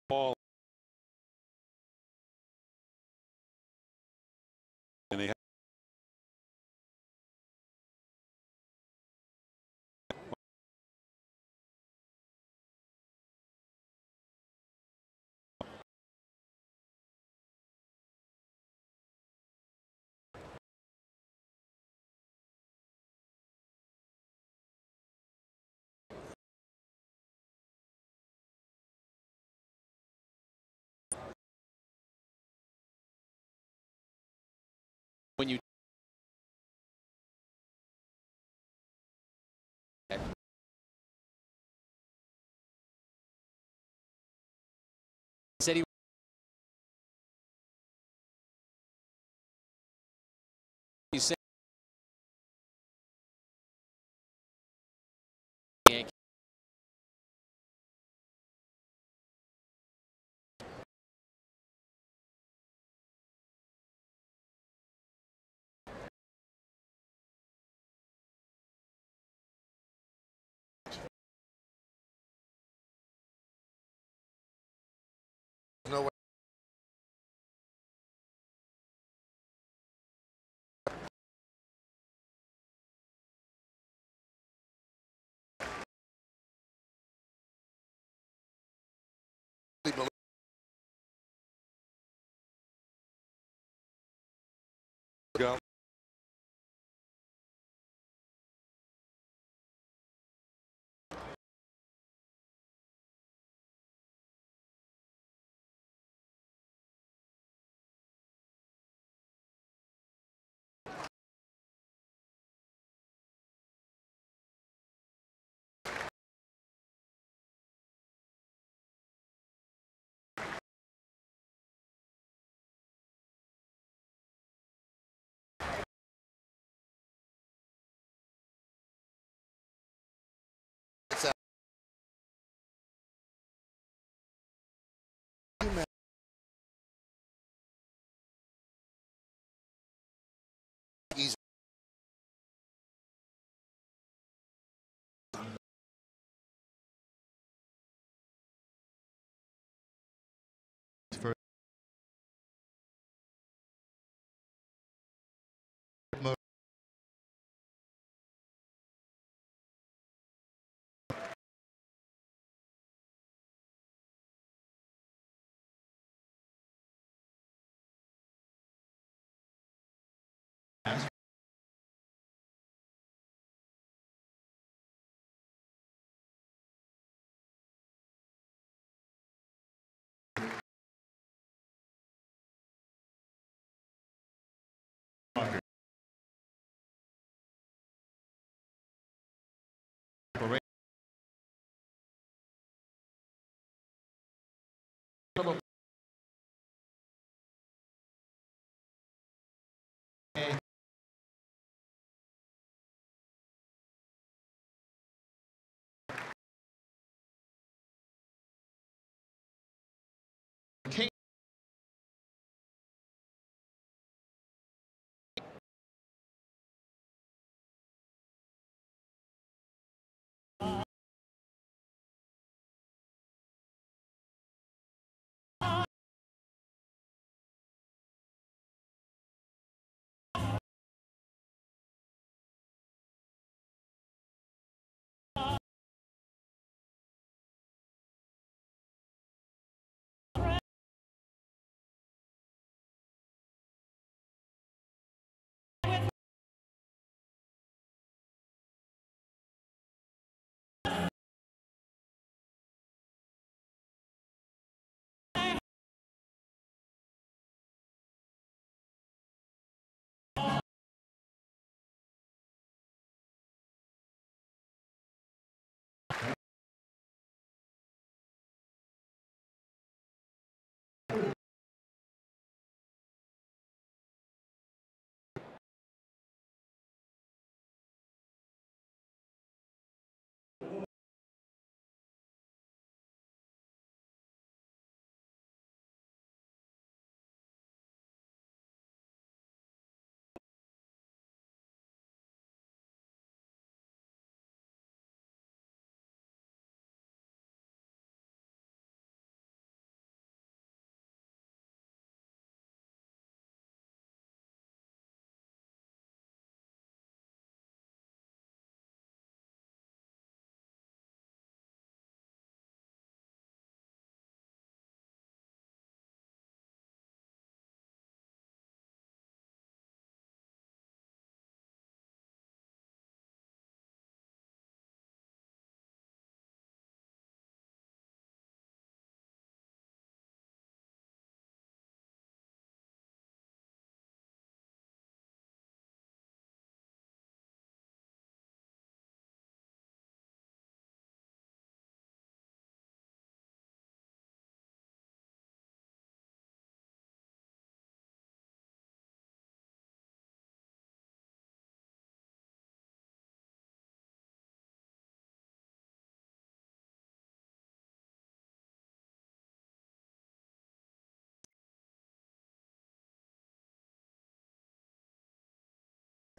ball. When you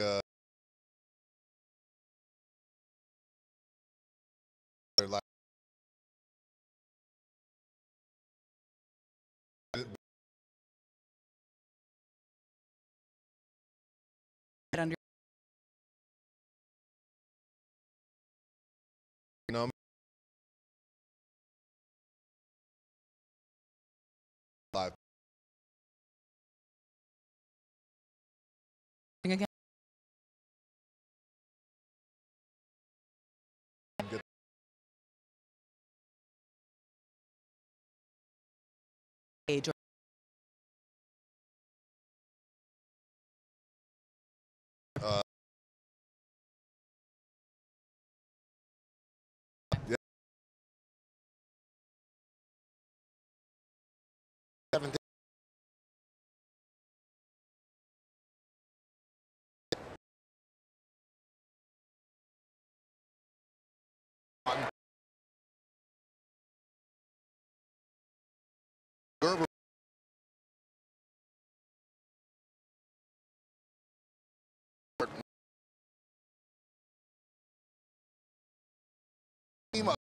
uh, team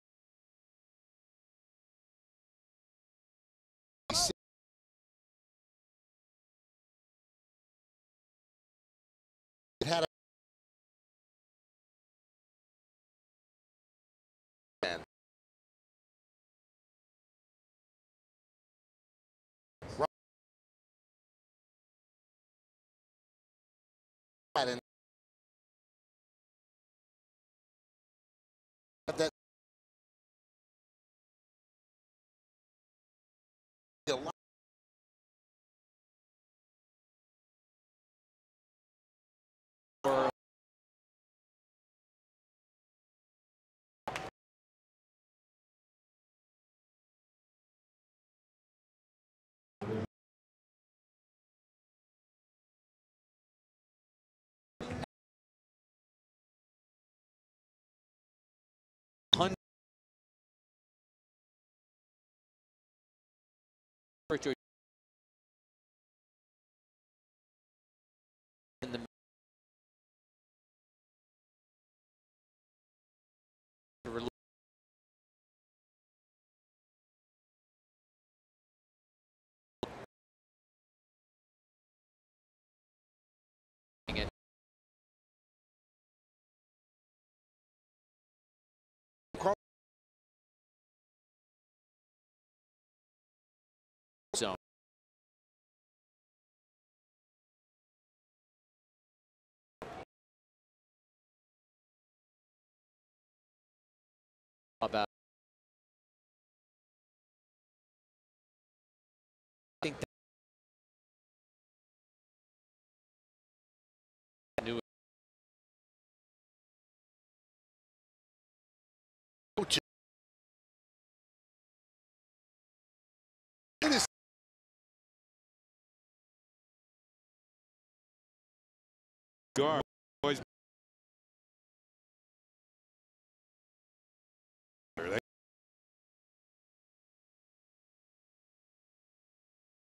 boys.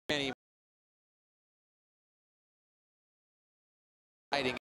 They many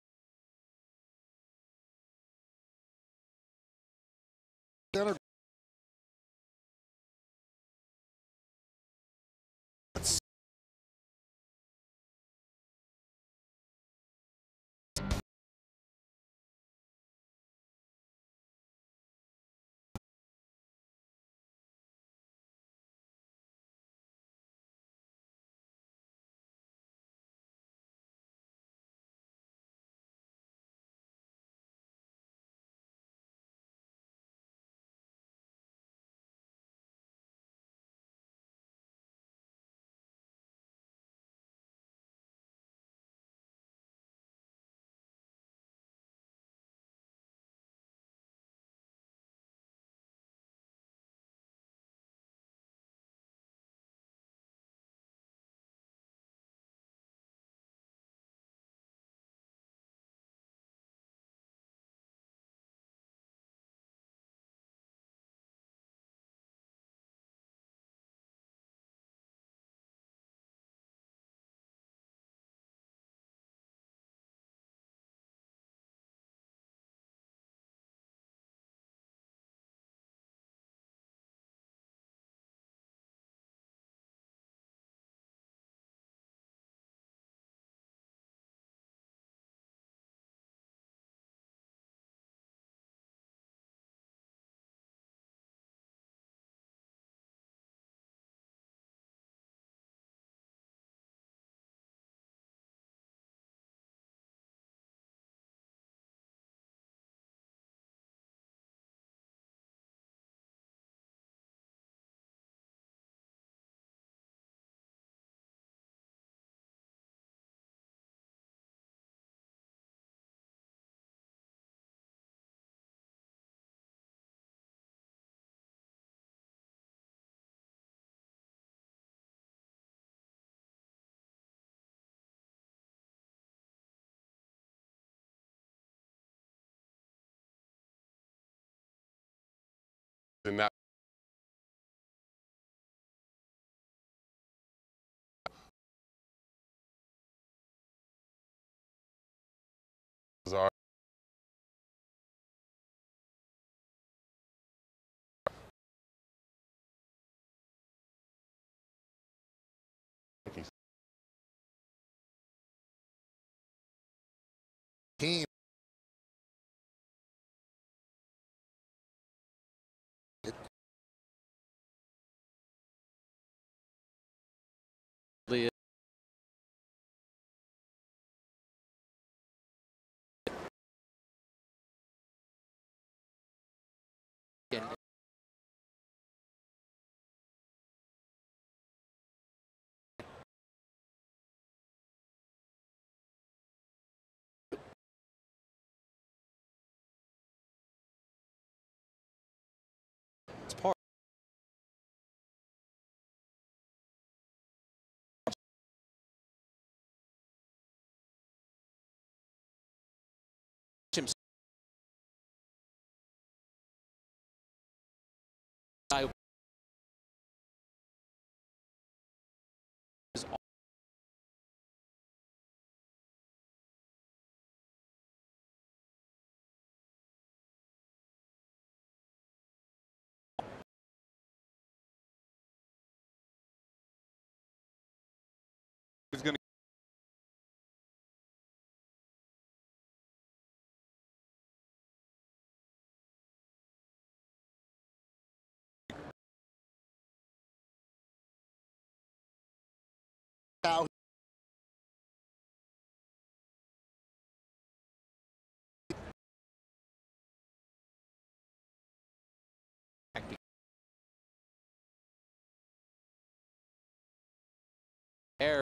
in that are Team. Air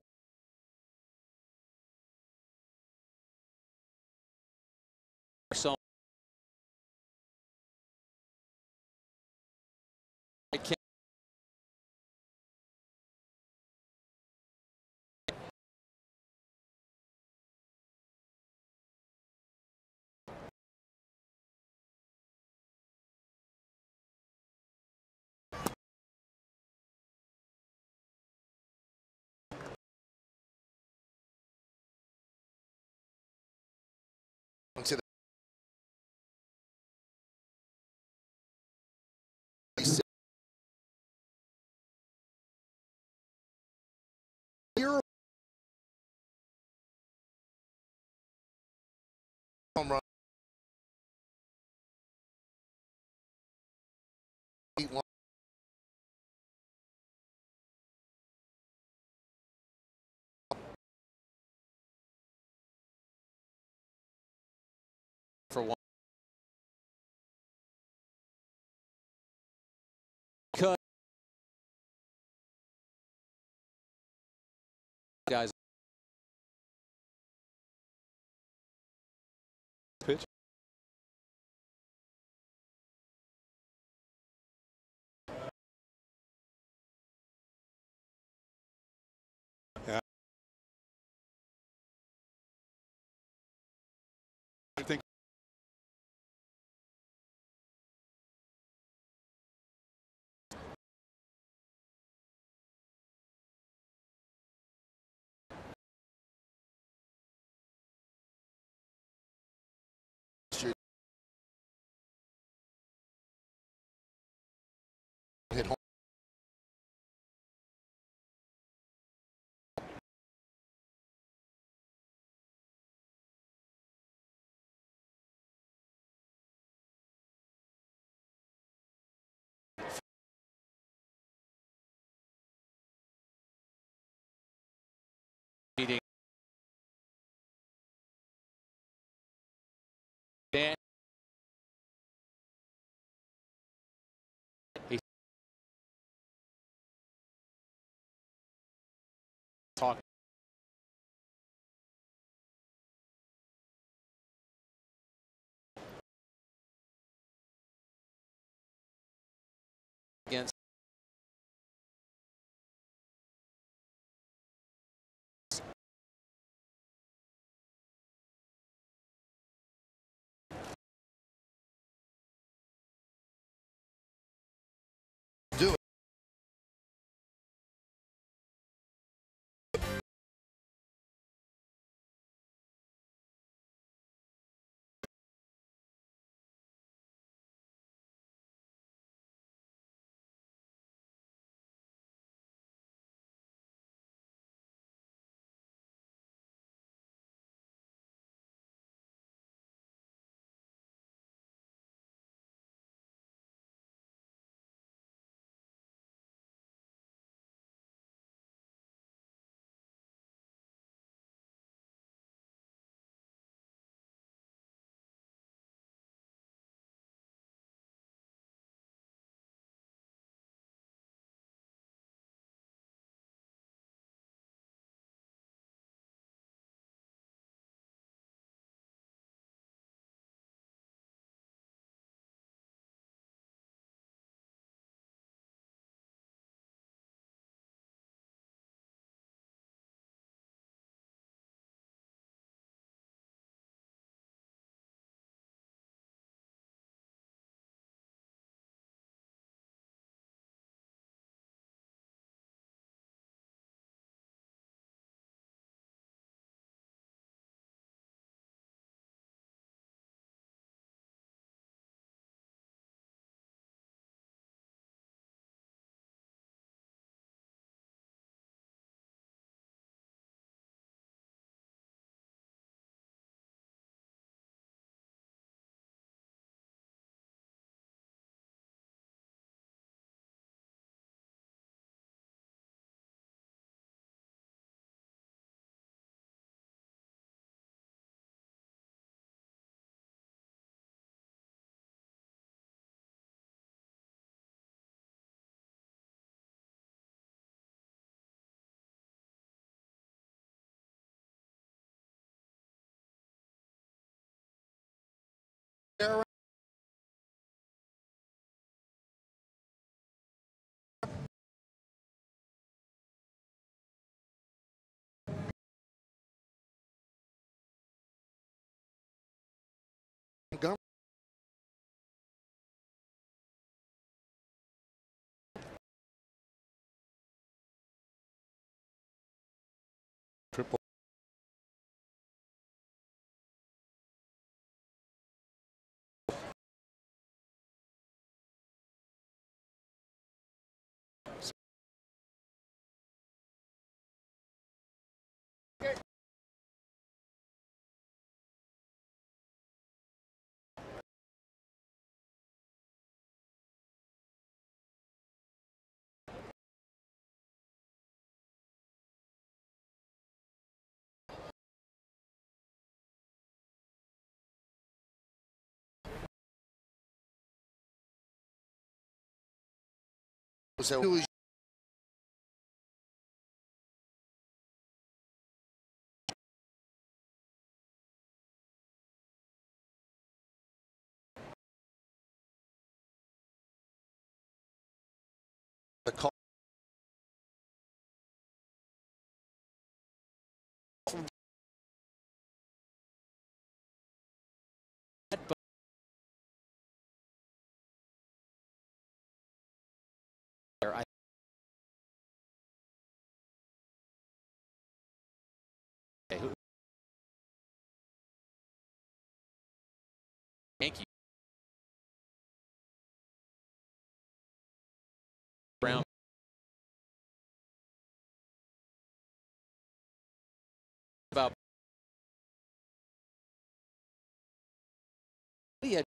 So who he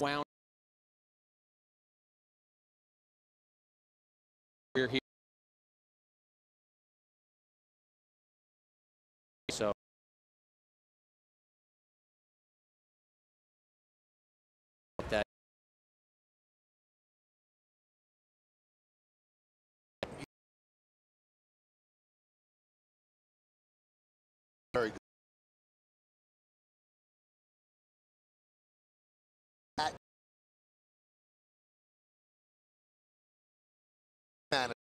wound. We're here man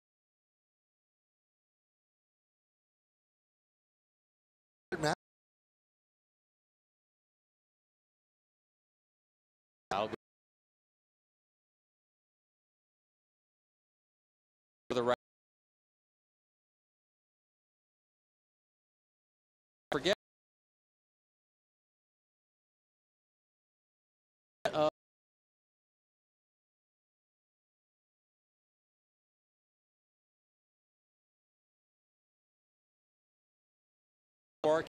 York.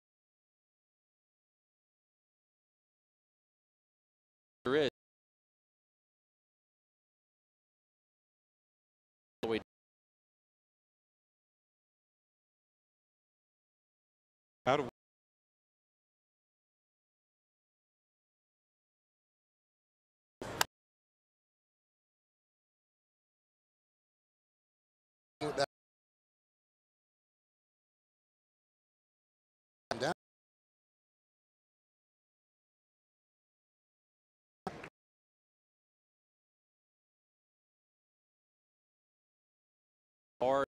Hard.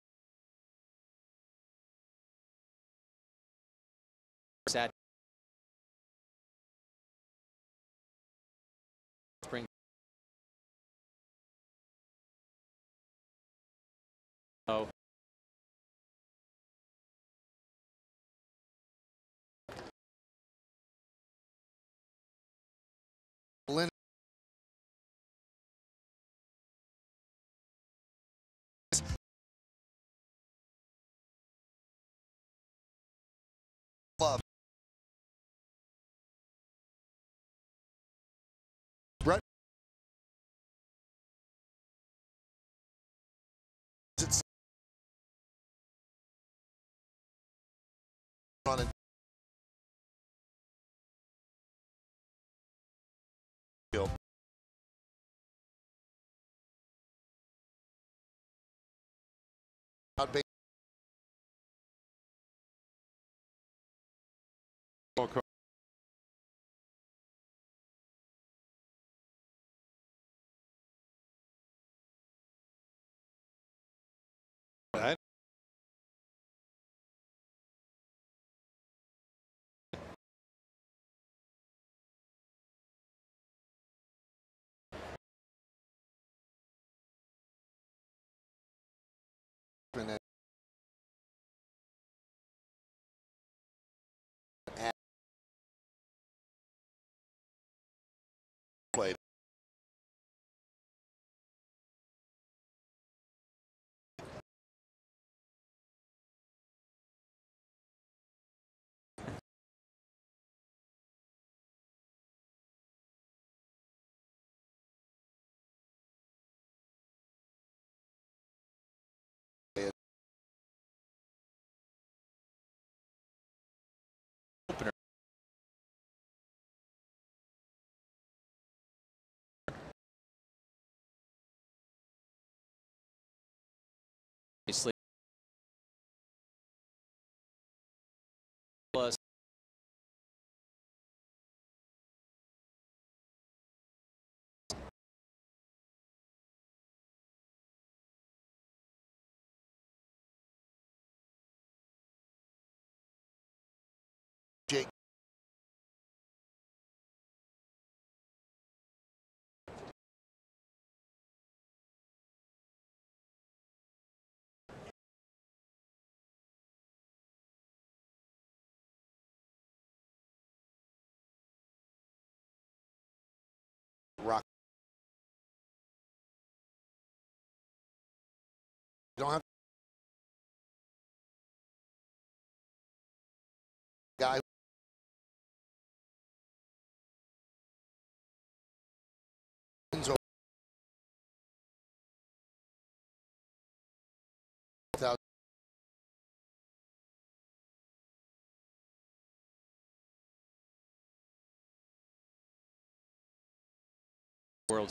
Guy. World.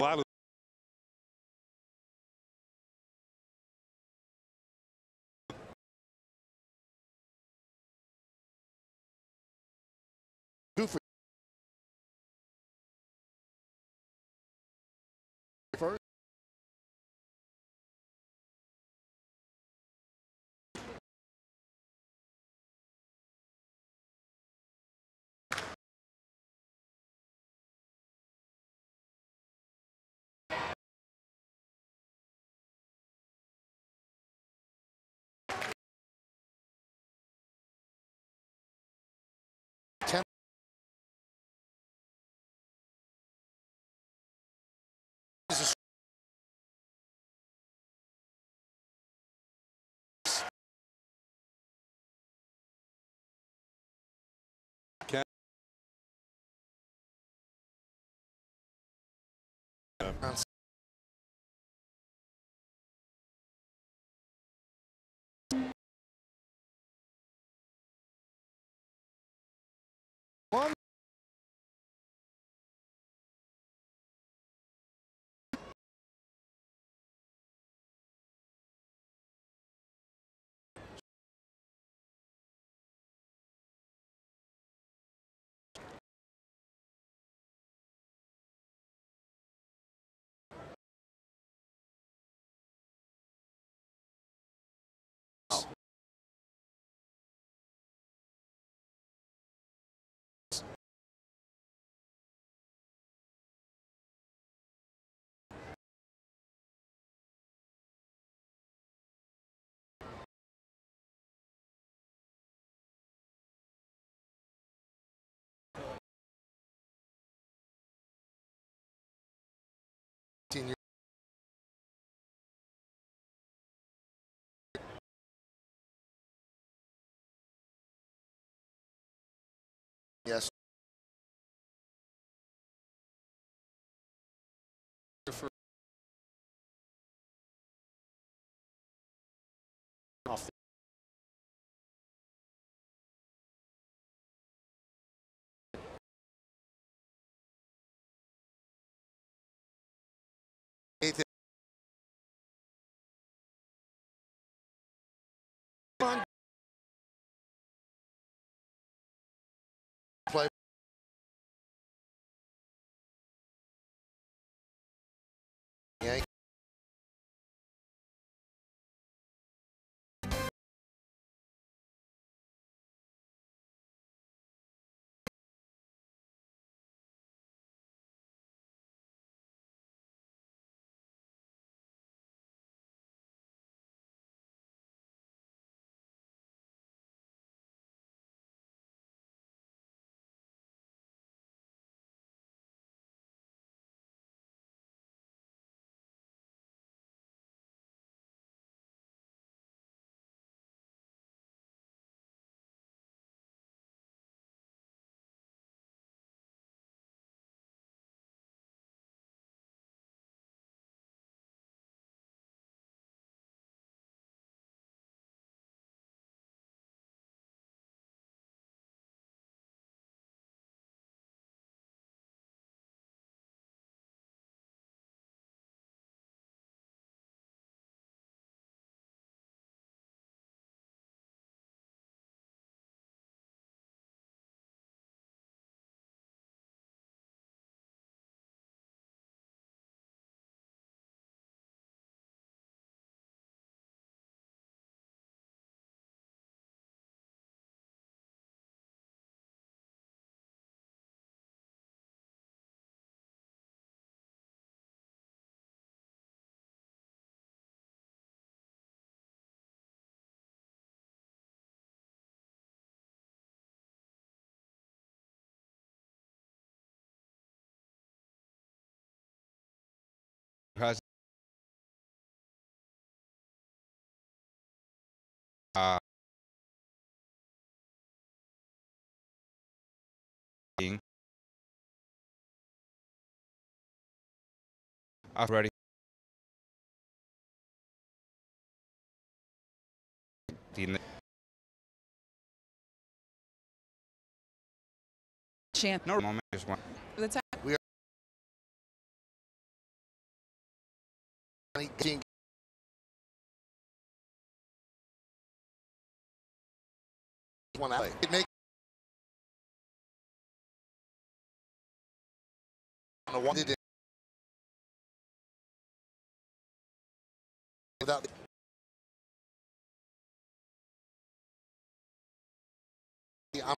Lot of One. Has uh already the Champ. no moment is one For the time. King one out. It make on the one did it without the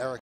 Eric.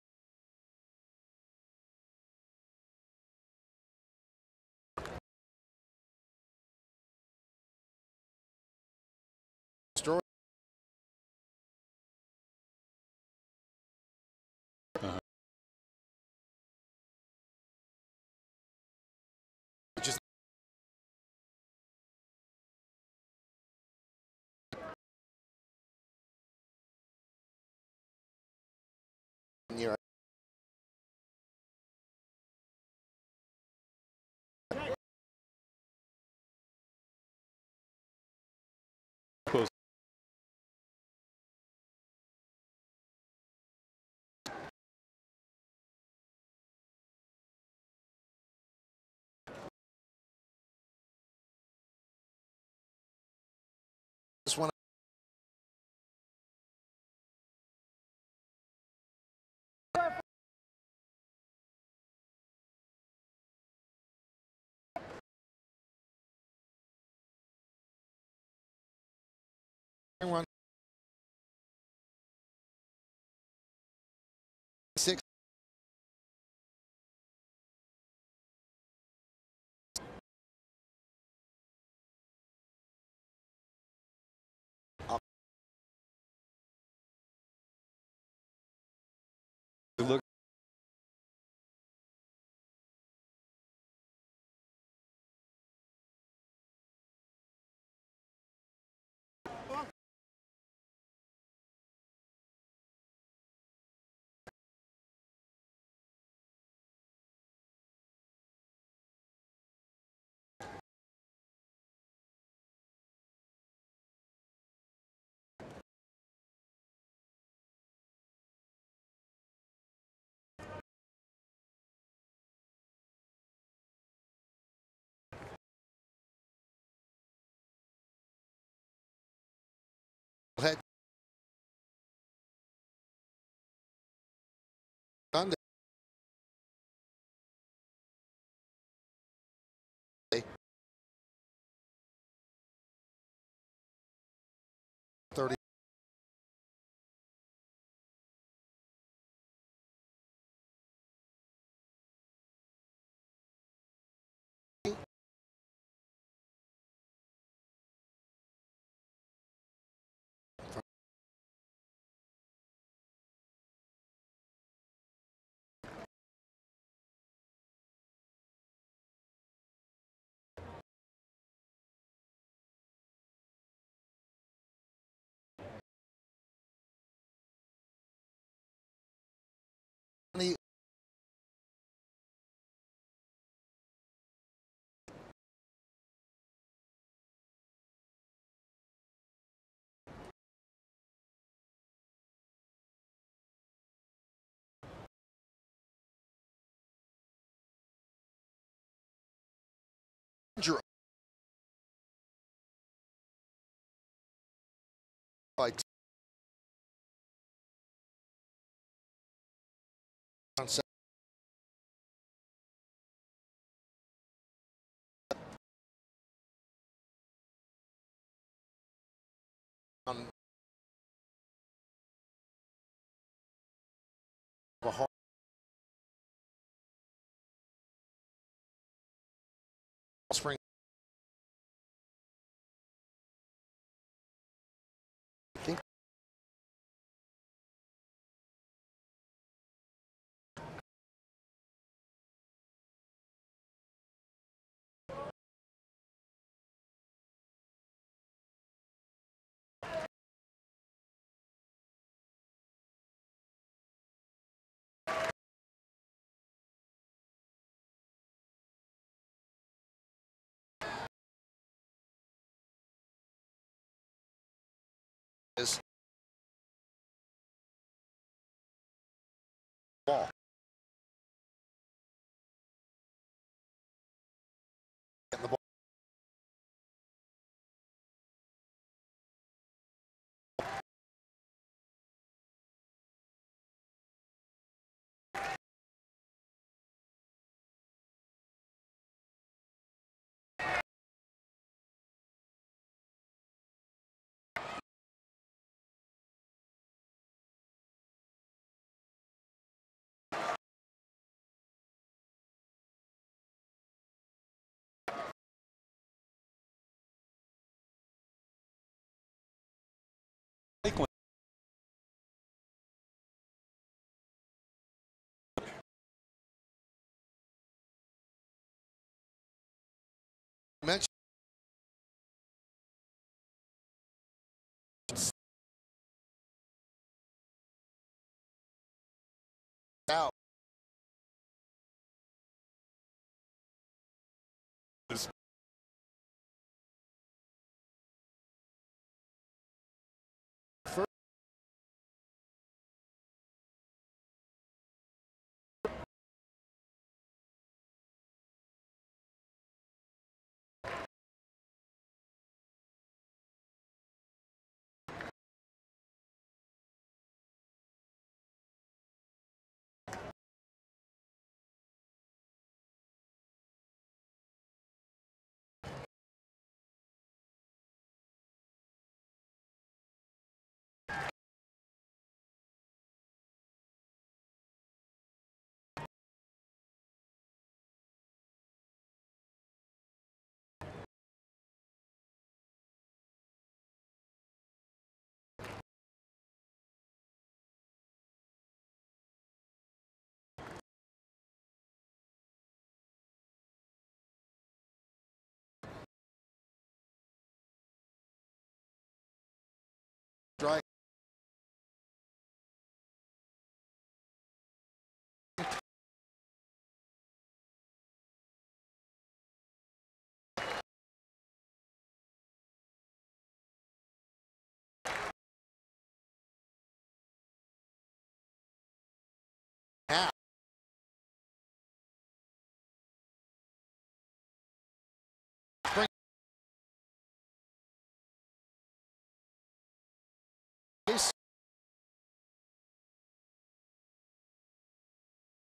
Six. Head. Sunday. Thirty. Right. Is ball.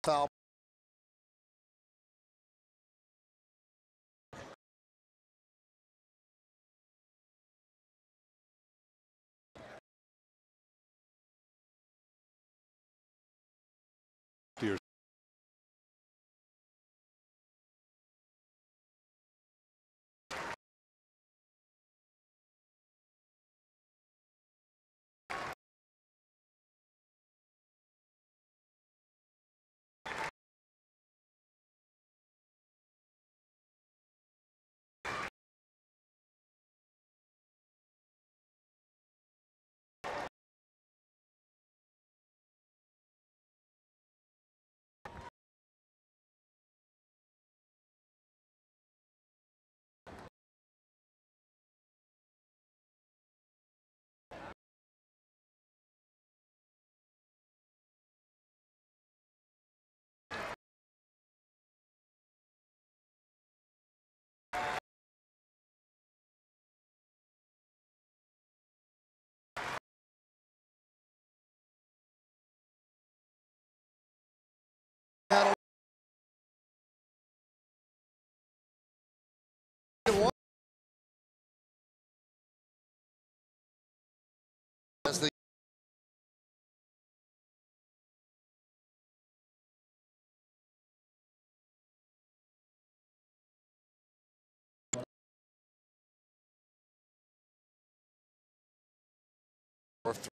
Foul. Fourth This